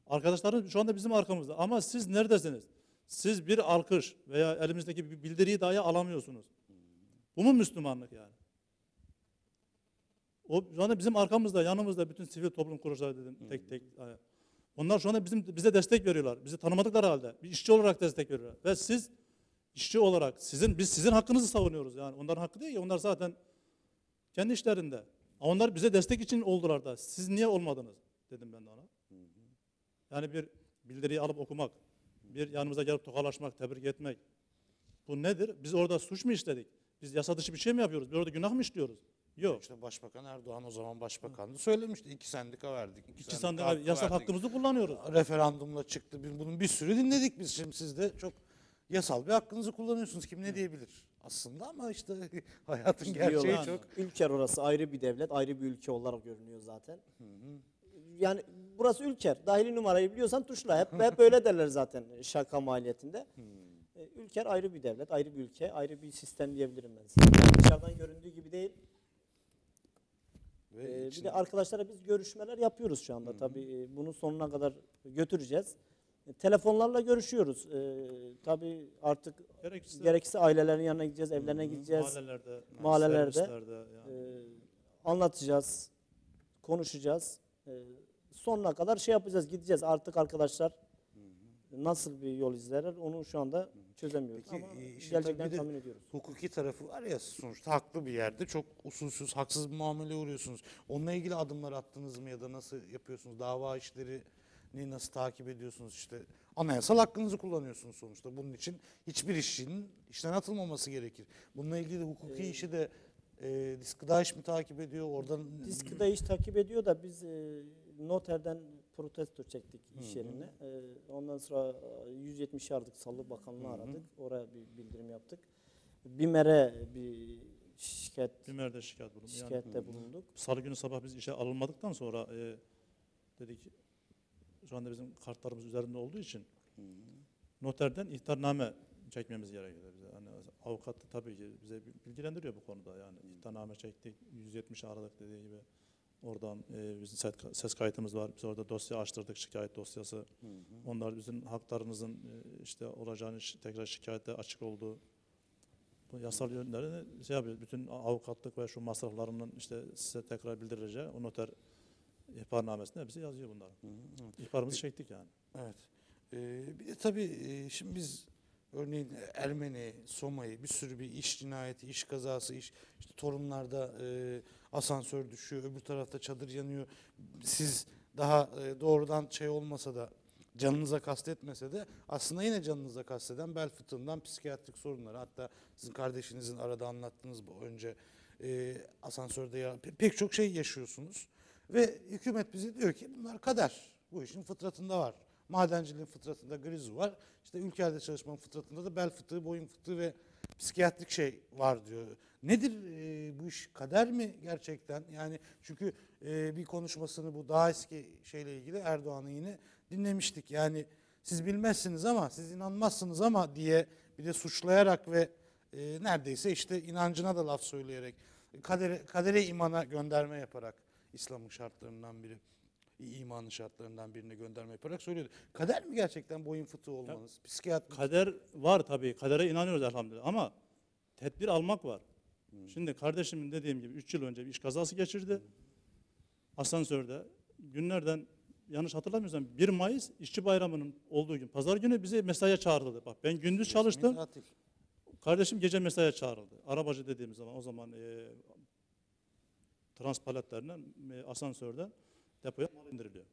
[SPEAKER 5] arkadaşlarınız şu anda bizim arkamızda. Ama siz neredesiniz? Siz bir alkış veya elimizdeki bir bildiriyi dahi alamıyorsunuz. Bu mu Müslümanlık yani? O şu anda bizim arkamızda, yanımızda bütün sivil toplum kuruluşları dedim tek tek. hani. Onlar şu anda bizim bize destek veriyorlar. Bizi tanımadıkları halde bir işçi olarak destek veriyorlar. Ve siz işçi olarak sizin biz sizin hakkınızı savunuyoruz yani. Onların hakkı değil ki. Onlar zaten kendi işlerinde. Onlar bize destek için oldular da. Siz niye olmadınız? Dedim ben de ona. Yani bir bildiriyi alıp okumak, bir yanımıza gelip tokalaşmak, tebrik etmek. Bu nedir? Biz orada suç mu işledik? Biz yasa dışı bir şey mi yapıyoruz? Biz orada günah mı işliyoruz? Yok.
[SPEAKER 4] İşte Başbakan Erdoğan o zaman başbakandı söylemişti. iki sendika verdik. iki
[SPEAKER 5] İki
[SPEAKER 4] sendika hakkı
[SPEAKER 5] yasal
[SPEAKER 4] verdik.
[SPEAKER 5] hakkımızı kullanıyoruz.
[SPEAKER 4] Referandumla çıktı. Biz Bunun bir sürü dinledik biz. Şimdi siz de çok yasal bir hakkınızı kullanıyorsunuz. Kim ne diyebilir aslında ama işte hayatın gerçeği
[SPEAKER 2] Diyorlar.
[SPEAKER 4] çok.
[SPEAKER 2] Ülker orası ayrı bir devlet, ayrı bir ülke olarak görünüyor zaten. Yani burası ülker. Dahili numarayı biliyorsan tuşla. Hep, hep öyle derler zaten şaka maliyetinde. E, Ülker ayrı bir devlet, ayrı bir ülke, ayrı bir sistem diyebilirim ben size. Yani dışarıdan göründüğü gibi değil.
[SPEAKER 4] Ve
[SPEAKER 2] Ee, bir
[SPEAKER 4] içinde-
[SPEAKER 2] de arkadaşlara biz görüşmeler yapıyoruz şu anda tabii. e, Bunu sonuna kadar götüreceğiz. E, Telefonlarla görüşüyoruz. Ee, tabii artık
[SPEAKER 5] Gerekirse
[SPEAKER 2] gerekirse ailelerin yanına gideceğiz, evlerine gideceğiz.
[SPEAKER 5] mahallelerde,
[SPEAKER 2] Mahallelerde,
[SPEAKER 5] yani.
[SPEAKER 2] Ee, anlatacağız, konuşacağız. Ee, sonuna kadar şey yapacağız, gideceğiz. Artık arkadaşlar nasıl bir yol izlerler onu şu anda çözemiyoruz.
[SPEAKER 4] Peki,
[SPEAKER 2] Ama
[SPEAKER 4] e,
[SPEAKER 2] gelecekten tahmin ediyoruz.
[SPEAKER 4] hukuki tarafı var ya sonuçta haklı bir yerde çok usulsüz, haksız bir muamele uğruyorsunuz. Onunla ilgili adımlar attınız mı ya da nasıl yapıyorsunuz? Dava işlerini nasıl takip ediyorsunuz işte? Anayasal hakkınızı kullanıyorsunuz sonuçta. Bunun için hiçbir işçinin işten atılmaması gerekir. Bununla ilgili de hukuki işi de e, Disk iş mi takip ediyor? Oradan
[SPEAKER 2] Disk'ı iş takip ediyor da biz e, noterden protesto çektik iş yerine. E, ondan sonra e, 170 yardık Sağlık Bakanlığı aradık. Oraya bir bildirim yaptık. BİMER'e bir şikayet,
[SPEAKER 5] BİMER'de şikayet bulundu. Yani
[SPEAKER 2] şikayette bulunduk.
[SPEAKER 5] Salı günü sabah biz işe alınmadıktan sonra e, dedik şu anda bizim kartlarımız üzerinde olduğu için noterden ihtarname çekmemiz gerekiyor bize. Hani avukat da tabii ki bize bilgilendiriyor bu konuda yani ihtarname çektik 170 aradık dediği gibi oradan e, bizim ses, kayıtımız var. Biz orada dosya açtırdık şikayet dosyası. Onlar bizim haklarımızın e, işte olacağını tekrar şikayette açık olduğu bu yasal yönlerini şey yapıyor. Bütün avukatlık ve şu masraflarının işte size tekrar bildirileceği o noter ihbarnamesinde hepsi yazıyor bunlar. İhbarımızı çektik yani.
[SPEAKER 4] Evet. Ee, bir de tabii e, şimdi biz örneğin Ermeni, Soma'yı bir sürü bir iş cinayeti, iş kazası, iş işte torunlarda e, asansör düşüyor, öbür tarafta çadır yanıyor. Siz daha e, doğrudan şey olmasa da canınıza kastetmese de aslında yine canınıza kasteden bel fıtığından psikiyatrik sorunları hatta sizin kardeşinizin arada anlattığınız bu önce e, asansörde ya pe- pek çok şey yaşıyorsunuz ve hükümet bize diyor ki bunlar kader bu işin fıtratında var. Madenciliğin fıtratında grizu var. İşte ülkede çalışmanın fıtratında da bel fıtığı, boyun fıtığı ve psikiyatrik şey var diyor. Nedir e, bu iş? Kader mi gerçekten? Yani çünkü e, bir konuşmasını bu daha eski şeyle ilgili Erdoğan'ın yine dinlemiştik. Yani siz bilmezsiniz ama siz inanmazsınız ama diye bir de suçlayarak ve e, neredeyse işte inancına da laf söyleyerek, kadere, kadere imana gönderme yaparak İslam'ın şartlarından biri, imanın şartlarından birine gönderme yaparak söylüyordu. Kader mi gerçekten boyun fıtığı olmanız? Psikiyatri
[SPEAKER 5] Kader var tabii. Kadere inanıyoruz elhamdülillah ama tedbir almak var. Şimdi kardeşimin dediğim gibi 3 yıl önce bir iş kazası geçirdi. Asansörde günlerden yanlış hatırlamıyorsam 1 Mayıs işçi bayramının olduğu gün pazar günü bizi mesaiye çağrıldı. Bak ben gündüz çalıştım.
[SPEAKER 4] tatil.
[SPEAKER 5] Kardeşim gece mesaiye çağrıldı. Arabacı dediğimiz zaman o zaman e, transpaletlerinden e, asansörden depoya mal indiriliyor.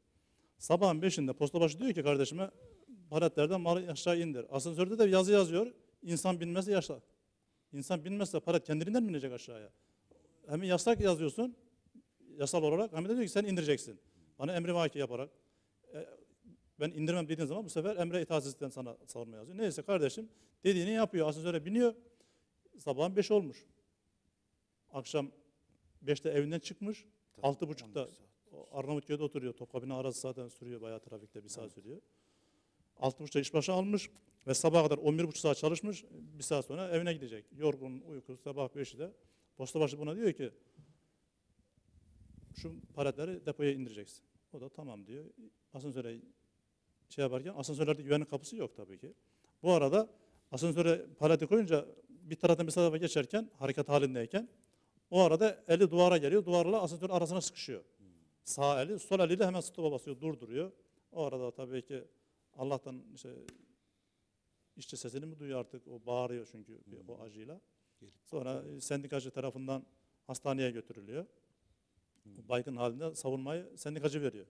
[SPEAKER 5] Sabahın beşinde postabaşı diyor ki kardeşime paletlerden malı aşağı indir. Asansörde de yazı yazıyor. İnsan binmezse yaşa. İnsan binmezse palet kendiliğinden mi inecek aşağıya? Hem yasak yazıyorsun yasal olarak hem de diyor ki sen indireceksin. Bana emri vaki yaparak. E, ben indirmem dediğin zaman bu sefer emre itaatsizlikten sana savunma yazıyor. Neyse kardeşim dediğini yapıyor. Asansöre biniyor. Sabahın 5 olmuş. Akşam 5'te evinden çıkmış. Altı buçukta Arnavutköy'de oturuyor. Topkapı'nın arası zaten sürüyor. Bayağı trafikte bir saat sürüyor. Altı buçukta iş başı almış. Ve sabaha kadar 11 buçuk saat çalışmış. Bir saat sonra evine gidecek. Yorgun, uykusuz sabah 5'de. Postabaşı buna diyor ki şu paletleri depoya indireceksin. O da tamam diyor. Asansöre şey yaparken asansörlerde güvenlik kapısı yok tabii ki. Bu arada asansöre paleti koyunca bir taraftan bir tarafa geçerken hareket halindeyken o arada eli duvara geliyor. Duvarla asansör arasına sıkışıyor. Sağ eli sol eliyle hemen stopa basıyor durduruyor. O arada tabii ki Allah'tan işte işçi sesini mi duyuyor artık o bağırıyor çünkü bir- o acıyla. Sonra sendikacı tarafından hastaneye götürülüyor. Baygın halinde savunmayı sendikacı veriyor.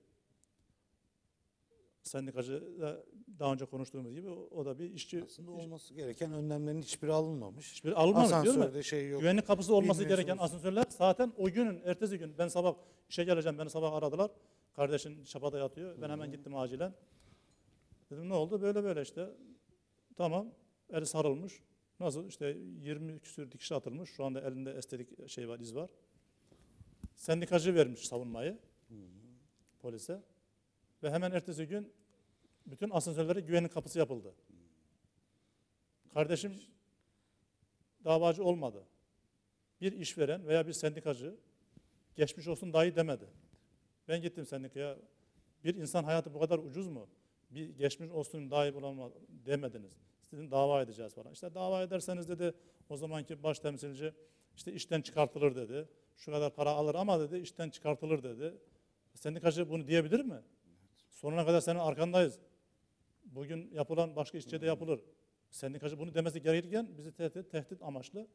[SPEAKER 5] Sendikacı da daha önce konuştuğumuz gibi o, o da bir işçi.
[SPEAKER 4] Aslında olması gereken önlemlerin hiçbiri alınmamış.
[SPEAKER 5] Hiçbir alınmamış diyorum ya.
[SPEAKER 4] Asansörde şey yok.
[SPEAKER 5] Güvenlik kapısı olması
[SPEAKER 4] Bilmiyorsunuz.
[SPEAKER 5] gereken asansörler zaten o günün ertesi gün ben sabah işe geleceğim beni sabah aradılar. Kardeşin çapada yatıyor. Ben hemen gittim acilen. Dedim ne oldu? Böyle böyle işte. Tamam. Eli sarılmış. Nasıl? İşte 20 küsür dikiş atılmış. Şu anda elinde estetik şey var, iz var. Sendikacı vermiş savunmayı polise. Ve hemen ertesi gün bütün asansörlere güvenlik kapısı yapıldı. Kardeşim davacı olmadı. Bir işveren veya bir sendikacı geçmiş olsun dahi demedi. Ben gittim sendikaya. Bir insan hayatı bu kadar ucuz mu? Bir geçmiş olsun dahi bulamaz demediniz. Dedim dava edeceğiz falan. İşte dava ederseniz dedi o zamanki baş temsilci işte işten çıkartılır dedi. Şu kadar para alır ama dedi işten çıkartılır dedi. Sendikacı bunu diyebilir mi? Sonuna kadar senin arkandayız. Bugün yapılan başka işçiye de yapılır. Sendikacı bunu demesi gerekirken bizi tehdit, tehdit amaçlı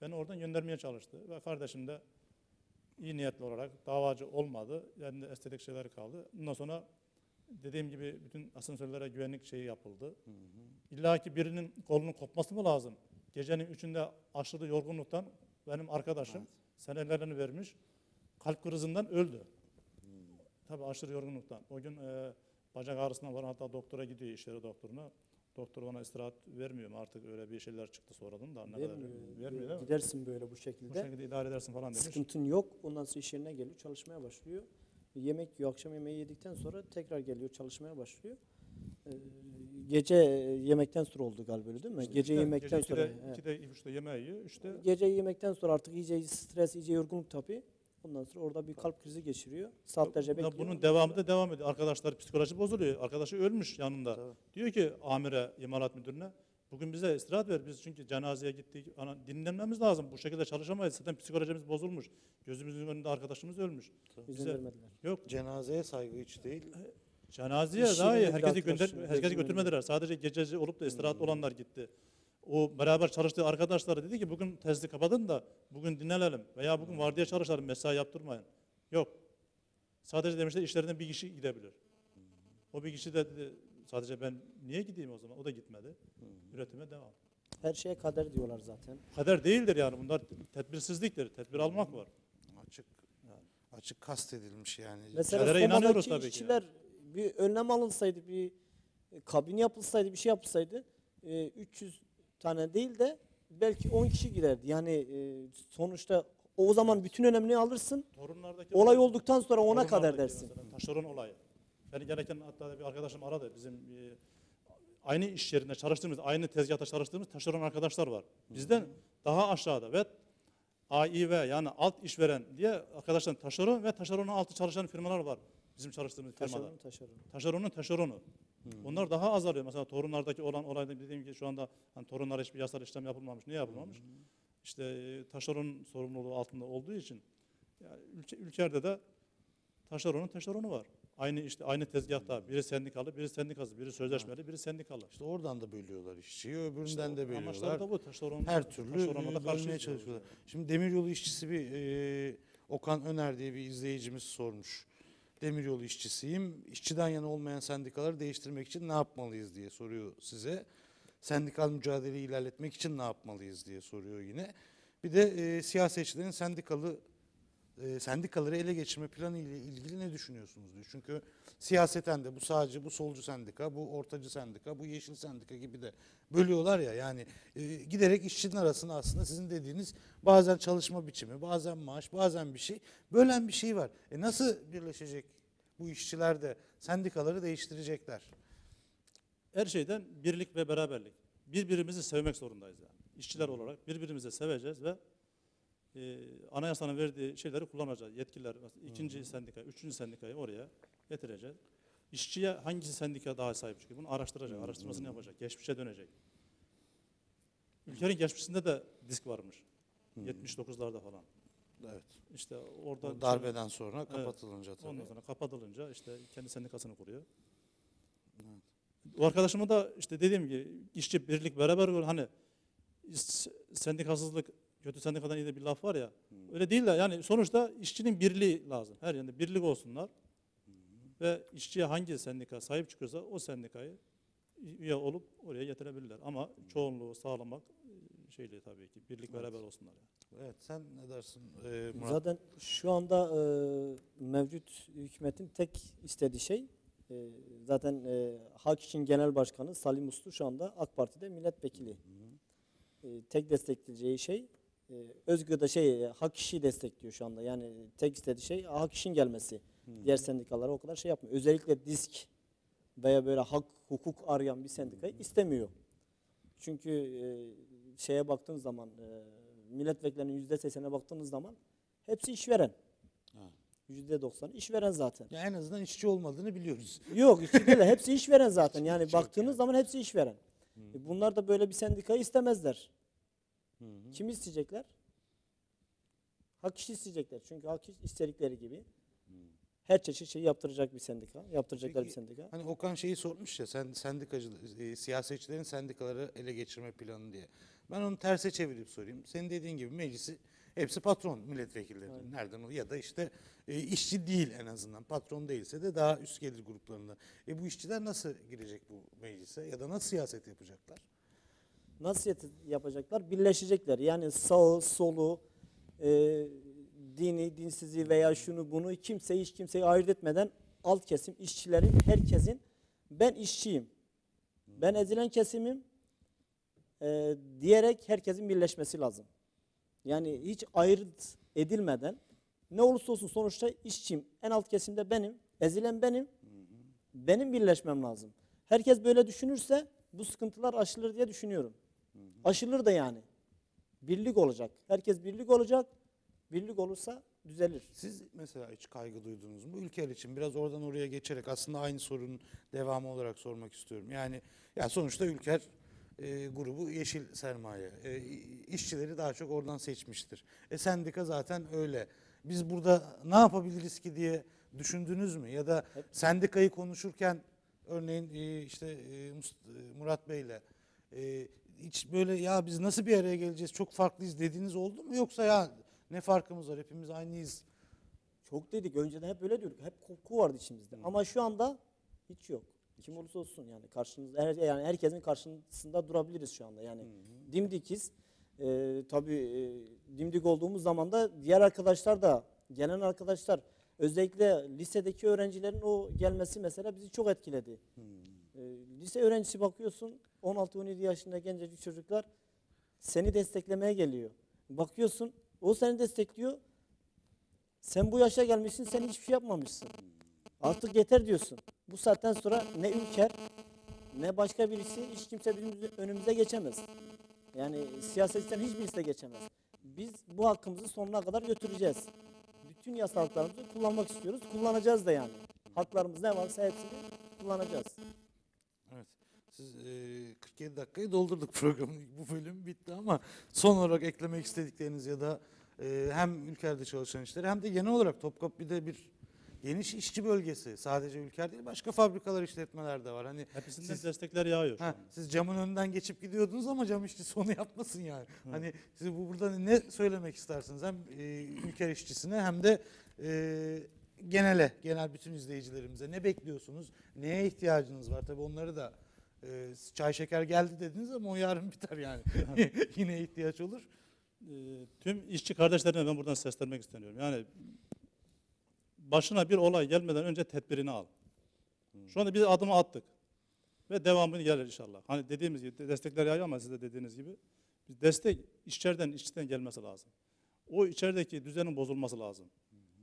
[SPEAKER 5] beni oradan göndermeye çalıştı. Ve kardeşim de iyi niyetli olarak davacı olmadı. Yani de estetik şeyler kaldı. Ondan sonra dediğim gibi bütün asansörlere güvenlik şeyi yapıldı. İlla ki birinin kolunun kopması mı lazım? Gecenin üçünde aşırı yorgunluktan benim arkadaşım senelerini vermiş. Kalp krizinden öldü. Tabii aşırı yorgunluktan. O gün e, bacak ağrısından var hatta doktora gidiyor işleri doktoruna. Doktor ona istirahat vermiyor mu artık öyle bir şeyler çıktı sonradan da ne kadar
[SPEAKER 2] Vermiyor.
[SPEAKER 5] vermiyor değil mi?
[SPEAKER 2] Gidersin böyle bu
[SPEAKER 5] Bu
[SPEAKER 2] şekilde.
[SPEAKER 5] şekilde idare edersin falan demiş.
[SPEAKER 2] Sıkıntın yok. Ondan sonra iş yerine geliyor, çalışmaya başlıyor. Yemek yiyor, akşam yemeği yedikten sonra tekrar geliyor, çalışmaya başlıyor. Ee, gece yemekten sonra oldu galiba öyle değil mi? gece
[SPEAKER 5] İşte
[SPEAKER 2] yemekten
[SPEAKER 5] gece
[SPEAKER 2] sonra.
[SPEAKER 5] ikide,
[SPEAKER 2] evet.
[SPEAKER 5] ikide, üçte yemeği yiyor. Üçte
[SPEAKER 2] Gece yemekten sonra artık iyice stres, iyice yorgunluk tabii. Ondan sonra orada bir kalp krizi geçiriyor. Saatlerce
[SPEAKER 5] Ya
[SPEAKER 2] bekliyor.
[SPEAKER 5] bunun devamı da devam ediyor. Arkadaşlar psikoloji bozuluyor. Arkadaşı ölmüş yanında. Diyor ki amire, imalat müdürüne bugün bize istirahat ver. Biz çünkü cenazeye gittik. Ana, dinlenmemiz lazım. Bu şekilde çalışamayız. Zaten psikolojimiz bozulmuş. Gözümüzün önünde arkadaşımız ölmüş.
[SPEAKER 2] İzin
[SPEAKER 5] Bize,
[SPEAKER 2] vermediler.
[SPEAKER 5] yok
[SPEAKER 4] Cenazeye saygı hiç değil.
[SPEAKER 5] cenazeye
[SPEAKER 2] İş
[SPEAKER 5] daha iyi. Herkesi, gönder,
[SPEAKER 2] arkadaşım,
[SPEAKER 5] herkesi götürmediler. Sadece gececi olup da istirahat olanlar gitti. O beraber çalıştığı arkadaşları dedi ki bugün testi kapatın da bugün dinlenelim. Veya bugün vardiya çalışalım mesai yaptırmayın. Yok. Sadece demişler işlerinden bir kişi gidebilir. O bir kişi de dedi, sadece ben niye gideyim o zaman? O da gitmedi. Üretime devam.
[SPEAKER 2] Her şeye kader diyorlar zaten.
[SPEAKER 5] Kader değildir yani bunlar tedbirsizliktir. Tedbir almak var.
[SPEAKER 4] Açık açık kastedilmiş yani.
[SPEAKER 2] Mesela
[SPEAKER 5] Kadere inanıyoruz tabii ki
[SPEAKER 2] işçiler bir önlem alınsaydı, bir kabin yapılsaydı, bir şey yapılsaydı e, 300 tane değil de belki 10 kişi giderdi. Yani e, sonuçta o zaman bütün önemini alırsın.
[SPEAKER 5] Torunlardaki
[SPEAKER 2] Olay olduktan sonra ona kadar dersin.
[SPEAKER 5] mesela, taşeron olayı. Beni gereken hatta bir arkadaşım aradı bizim e, aynı iş yerinde çalıştığımız, aynı tezgahta çalıştığımız taşeron arkadaşlar var. Bizden daha aşağıda ve AİV yani alt işveren diye arkadaşlar taşeron ve taşeronun altı çalışan firmalar var. Bizim çalıştığımız firmada.
[SPEAKER 2] Taşeron taşeron.
[SPEAKER 5] Taşeronun taşeronu. Onlar daha azalıyor. Mesela torunlardaki olan olayda dediğim gibi şu anda hani torunlara hiçbir yasal işlem yapılmamış. Niye yapılmamış? İşte e, taşeron sorumluluğu altında olduğu için yani ülke, ülkelerde de taşeronun taşeronu var. Aynı işte aynı tezgahta biri sendikalı, biri sendikasız, biri sözleşmeli, biri sendikalı.
[SPEAKER 4] İşte oradan da bölüyorlar işçiyi, öbüründen
[SPEAKER 5] İşte
[SPEAKER 4] de
[SPEAKER 5] amaçları
[SPEAKER 4] bölüyorlar.
[SPEAKER 5] da bu taşeron.
[SPEAKER 4] Her türlü e, bölmeye çalışıyorlar. Şimdi demiryolu işçisi bir e, Okan Öner diye bir izleyicimiz sormuş. Demiryolu işçisiyim. İşçiden yana olmayan sendikaları değiştirmek için ne yapmalıyız diye soruyor size. Sendikal mücadeleyi ilerletmek için ne yapmalıyız diye soruyor yine. Bir de e, siyasetçilerin sendikalı e, sendikaları ele geçirme planı ile ilgili ne düşünüyorsunuz diyor. Çünkü siyaseten de bu sağcı, bu solcu sendika, bu ortacı sendika, bu yeşil sendika gibi de bölüyorlar ya. Yani e, giderek işçinin arasında aslında sizin dediğiniz bazen çalışma biçimi, bazen maaş, bazen bir şey bölen bir şey var. E nasıl birleşecek bu işçiler de sendikaları değiştirecekler?
[SPEAKER 5] Her şeyden birlik ve beraberlik. Birbirimizi sevmek zorundayız yani. İşçiler olarak birbirimizi seveceğiz ve e, anayasanın verdiği şeyleri kullanacağız. Yetkililer, ikinci sendika, üçüncü sendikayı oraya getireceğiz. İşçiye hangisi sendika daha sahip çıkıyor? Bunu araştıracak, araştırmasını yapacak, geçmişe dönecek. Ülkenin geçmişinde de disk varmış. 79'larda falan.
[SPEAKER 4] Evet.
[SPEAKER 5] İşte orada
[SPEAKER 4] O darbeden sonra kapatılınca tabii.
[SPEAKER 5] Ondan sonra kapatılınca işte kendi sendikasını kuruyor. O arkadaşıma da işte dediğim gibi işçi birlik beraber hani sendikasızlık kötü sendikadan iyi de bir laf var ya. Öyle değil de yani sonuçta işçinin birliği lazım. Her yerde birlik olsunlar. Ve işçiye hangi sendika sahip çıkıyorsa o sendikayı üye olup oraya getirebilirler. Ama çoğunluğu sağlamak e, şeyle tabii ki birlik beraber olsunlar. Yani.
[SPEAKER 4] Evet sen ne dersin e, Murat?
[SPEAKER 2] Zaten şu anda e, mevcut hükümetin tek istediği şey e, zaten e, Hak için Genel Başkanı Salim Uslu şu anda AK Parti'de milletvekili. E, tek destekleyeceği şey Özgür'de şey e, Hak işi destekliyor şu anda. Yani tek istediği şey Hak işin gelmesi. Diğer sendikalara o kadar şey yapmıyor. Özellikle disk veya böyle hak hukuk arayan bir sendikayı istemiyor. Çünkü e, şeye baktığın zaman e, milletvekillerinin yüzde seksene baktığınız zaman hepsi işveren. Yüzde doksan işveren zaten.
[SPEAKER 4] Ya en azından işçi olmadığını biliyoruz.
[SPEAKER 2] Yok işçi değil, hepsi işveren zaten. Yani
[SPEAKER 4] Çok
[SPEAKER 2] baktığınız
[SPEAKER 4] yani.
[SPEAKER 2] zaman hepsi işveren. E, bunlar da böyle bir sendikayı istemezler. Kim isteyecekler? Hak işi isteyecekler. Çünkü hak iş istedikleri gibi her çeşit şeyi yaptıracak bir sendika. Yaptıracaklar
[SPEAKER 4] Peki,
[SPEAKER 2] bir sendika.
[SPEAKER 4] Hani Okan şeyi sormuş ya sen sendikacı e, siyasetçilerin sendikaları ele geçirme planı diye. Ben onu terse çevirip sorayım. Senin dediğin gibi meclisi hepsi patron milletvekilleri. Nereden o ya da işte e, işçi değil en azından. Patron değilse de daha üst gelir gruplarında. E bu işçiler nasıl girecek bu meclise ya da nasıl siyaset yapacaklar?
[SPEAKER 2] Nasıl yapacaklar? Birleşecekler. Yani sağı, solu, e, dini, dinsizi veya şunu bunu kimseyi hiç kimseyi ayırt etmeden alt kesim işçilerin, herkesin ben işçiyim, ben ezilen kesimim e, diyerek herkesin birleşmesi lazım. Yani hiç ayırt edilmeden ne olursa olsun sonuçta işçiyim. En alt kesimde benim, ezilen benim. Benim birleşmem lazım. Herkes böyle düşünürse bu sıkıntılar aşılır diye düşünüyorum. Aşılır da yani. Birlik olacak. Herkes birlik olacak. Birlik olursa düzelir.
[SPEAKER 4] Siz mesela hiç kaygı duydunuz mu? Ülkeler için biraz oradan oraya geçerek aslında aynı sorunun devamı olarak sormak istiyorum. Yani ya sonuçta ülker e, grubu yeşil sermaye. E, işçileri daha çok oradan seçmiştir. E sendika zaten öyle. Biz burada ne yapabiliriz ki diye düşündünüz mü? Ya da sendikayı konuşurken örneğin e, işte e, e, Murat Bey'le e, hiç böyle ya biz nasıl bir araya geleceğiz çok farklıyız dediğiniz oldu mu? Yoksa ya ne farkımız var hepimiz aynıyız
[SPEAKER 2] Çok dedik. Önceden hep öyle diyorduk. Hep korku vardı içimizde. Ama şu anda hiç yok. Kim olursa olsun yani karşınızda her, yani herkesin karşısında durabiliriz şu anda. Yani dimdikiz. Ee, tabii e, dimdik olduğumuz zaman da diğer arkadaşlar da gelen arkadaşlar özellikle lisedeki öğrencilerin o gelmesi mesela bizi çok etkiledi. Ee, lise öğrencisi bakıyorsun 16-17 yaşında gencecik çocuklar seni desteklemeye geliyor. Bakıyorsun o seni destekliyor. Sen bu yaşa gelmişsin, sen hiçbir şey yapmamışsın. Artık yeter diyorsun. Bu saatten sonra ne ülker, ne başka birisi hiç kimse bizim önümüze geçemez. Yani siyasetten hiçbirisi de geçemez. Biz bu hakkımızı sonuna kadar götüreceğiz. Bütün yasal haklarımızı kullanmak istiyoruz. Kullanacağız da yani. Haklarımız ne varsa hepsini kullanacağız.
[SPEAKER 4] Siz e, 47 dakikayı doldurduk programın. Bu bölüm bitti ama son olarak eklemek istedikleriniz ya da e, hem ülkede çalışan işleri hem de genel olarak Topkapı'da bir geniş işçi bölgesi. Sadece ülker değil başka fabrikalar işletmeler de var. Hani
[SPEAKER 5] Hepsinden
[SPEAKER 4] Siz-
[SPEAKER 5] destekler yağıyor anda.
[SPEAKER 4] siz camın önünden geçip gidiyordunuz ama cam işçisi onu yapmasın yani. Hani siz bu burada ne söylemek istersiniz hem e, ülker işçisine hem de e, genele, genel bütün izleyicilerimize ne bekliyorsunuz? Neye ihtiyacınız var? Tabii onları da e, çay şeker geldi dediniz ama o yarın biter yani. Yine ihtiyaç olur.
[SPEAKER 5] Ee, tüm işçi kardeşlerime ben buradan seslenmek istiyorum. Yani başına bir olay gelmeden önce tedbirini al. Şu anda biz adımı attık. Ve devamını gelir inşallah. Hani dediğimiz gibi destekler yağıyor ama siz de dediğiniz gibi biz destek içeriden işçiden gelmesi lazım. O içerideki düzenin bozulması lazım.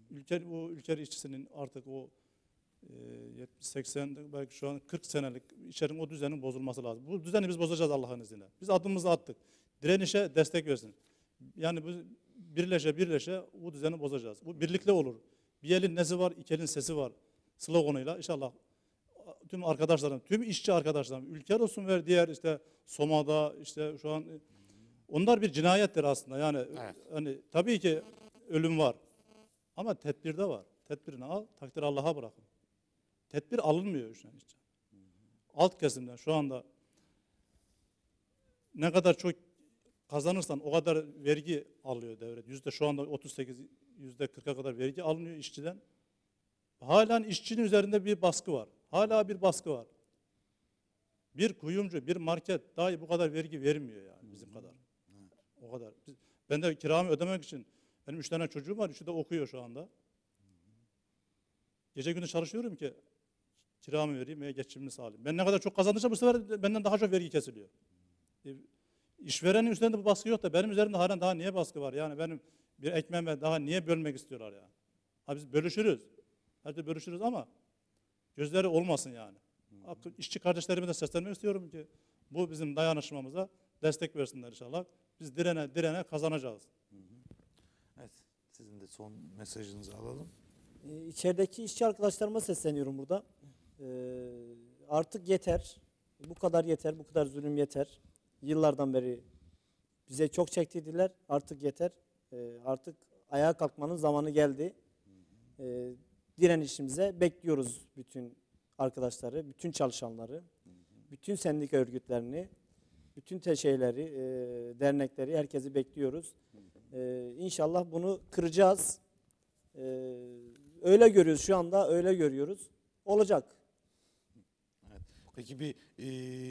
[SPEAKER 5] Ülke, o ülke işçisinin artık o e, 70 80 belki şu an 40 senelik içerinin o düzenin bozulması lazım. Bu düzeni biz bozacağız Allah'ın izniyle. Biz adımımızı attık. Direnişe destek versin. Yani bu birleşe birleşe bu düzeni bozacağız. Bu birlikte olur. Bir elin nesi var, iki elin sesi var sloganıyla inşallah tüm arkadaşlarım, tüm işçi arkadaşlarım, ülker olsun ve diğer işte Soma'da işte şu an onlar bir cinayettir aslında. Yani
[SPEAKER 4] Evet.
[SPEAKER 5] hani tabii ki ölüm var. Ama tedbirde var. Tedbirini al, takdir Allah'a bırakın. Tedbir alınmıyor işte. Alt kesimden şu anda ne kadar çok kazanırsan o kadar vergi alıyor devlet. Yüzde şu anda 38, yüzde 40'a kadar vergi alınıyor işçiden. Halen işçinin üzerinde bir baskı var. Hala bir baskı var. Bir kuyumcu, bir market dahi bu kadar vergi vermiyor yani bizim kadar. O kadar. Biz- Ben de kiramı ödemek için benim üç tane çocuğum var, üçü de okuyor şu anda. Gece gündüz çalışıyorum ki kiramı vereyim ve geçimimi sağlayayım. Ben ne kadar çok kazandırsam bu sefer benden daha çok vergi kesiliyor. E, işverenin üzerinde bu baskı yok da benim üzerimde halen daha niye baskı var? Yani benim bir ekmeğime daha niye bölmek istiyorlar yani? Ha biz bölüşürüz. Her türlü bölüşürüz ama gözleri olmasın yani. Hakkı- İşçi kardeşlerime de seslenmek istiyorum ki bu bizim dayanışmamıza destek versinler inşallah. Biz direne direne kazanacağız.
[SPEAKER 4] Evet. Sizin de son mesajınızı alalım.
[SPEAKER 2] Ee, İçerideki işçi arkadaşlarıma sesleniyorum burada. Ee, artık yeter. Bu kadar yeter, bu kadar zulüm yeter. Yıllardan beri bize çok çektirdiler. Artık yeter. Ee, artık ayağa kalkmanın zamanı geldi. Ee, direnişimize bekliyoruz bütün arkadaşları, bütün çalışanları, bütün sendika örgütlerini, bütün te şeyleri, e, dernekleri, herkesi bekliyoruz. Ee, inşallah bunu kıracağız. Ee, öyle görüyoruz şu anda, öyle görüyoruz. Olacak.
[SPEAKER 4] Peki bir e,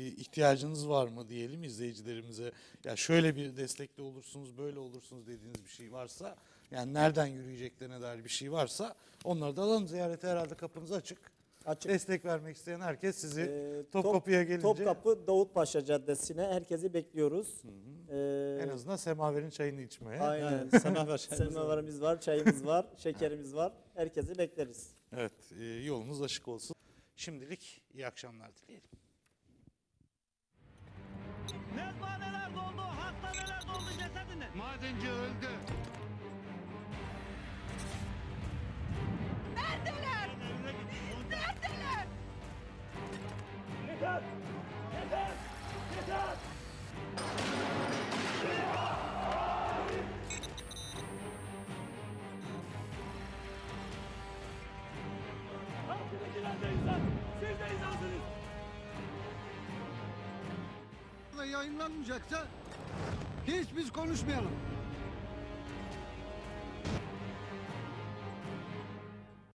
[SPEAKER 4] ihtiyacınız var mı diyelim izleyicilerimize? Ya şöyle bir destekli olursunuz, böyle olursunuz dediğiniz bir şey varsa, yani nereden yürüyeceklerine dair bir şey varsa onları da alalım. Ziyarete herhalde kapınız açık.
[SPEAKER 2] Açık.
[SPEAKER 4] Destek vermek isteyen herkes sizi
[SPEAKER 2] Ee,
[SPEAKER 4] Topkapı'ya gelince
[SPEAKER 2] Topkapı Davutpaşa Caddesi'ne herkesi bekliyoruz. Ee,
[SPEAKER 4] en azından semaverin çayını içmeye.
[SPEAKER 2] Aynen.
[SPEAKER 5] Semaver çayımız.
[SPEAKER 2] Semaverimiz var, çayımız var, şekerimiz var. Herkesi bekleriz.
[SPEAKER 4] Evet, e, yolunuz açık olsun. Şimdilik iyi akşamlar dileyelim.
[SPEAKER 1] Mezbahaneler doldu, hastaneler doldu cesedini.
[SPEAKER 3] Madenci öldü.
[SPEAKER 1] Neredeler? Neredeler?
[SPEAKER 3] Yayınlanmayacaksa hiç biz konuşmayalım.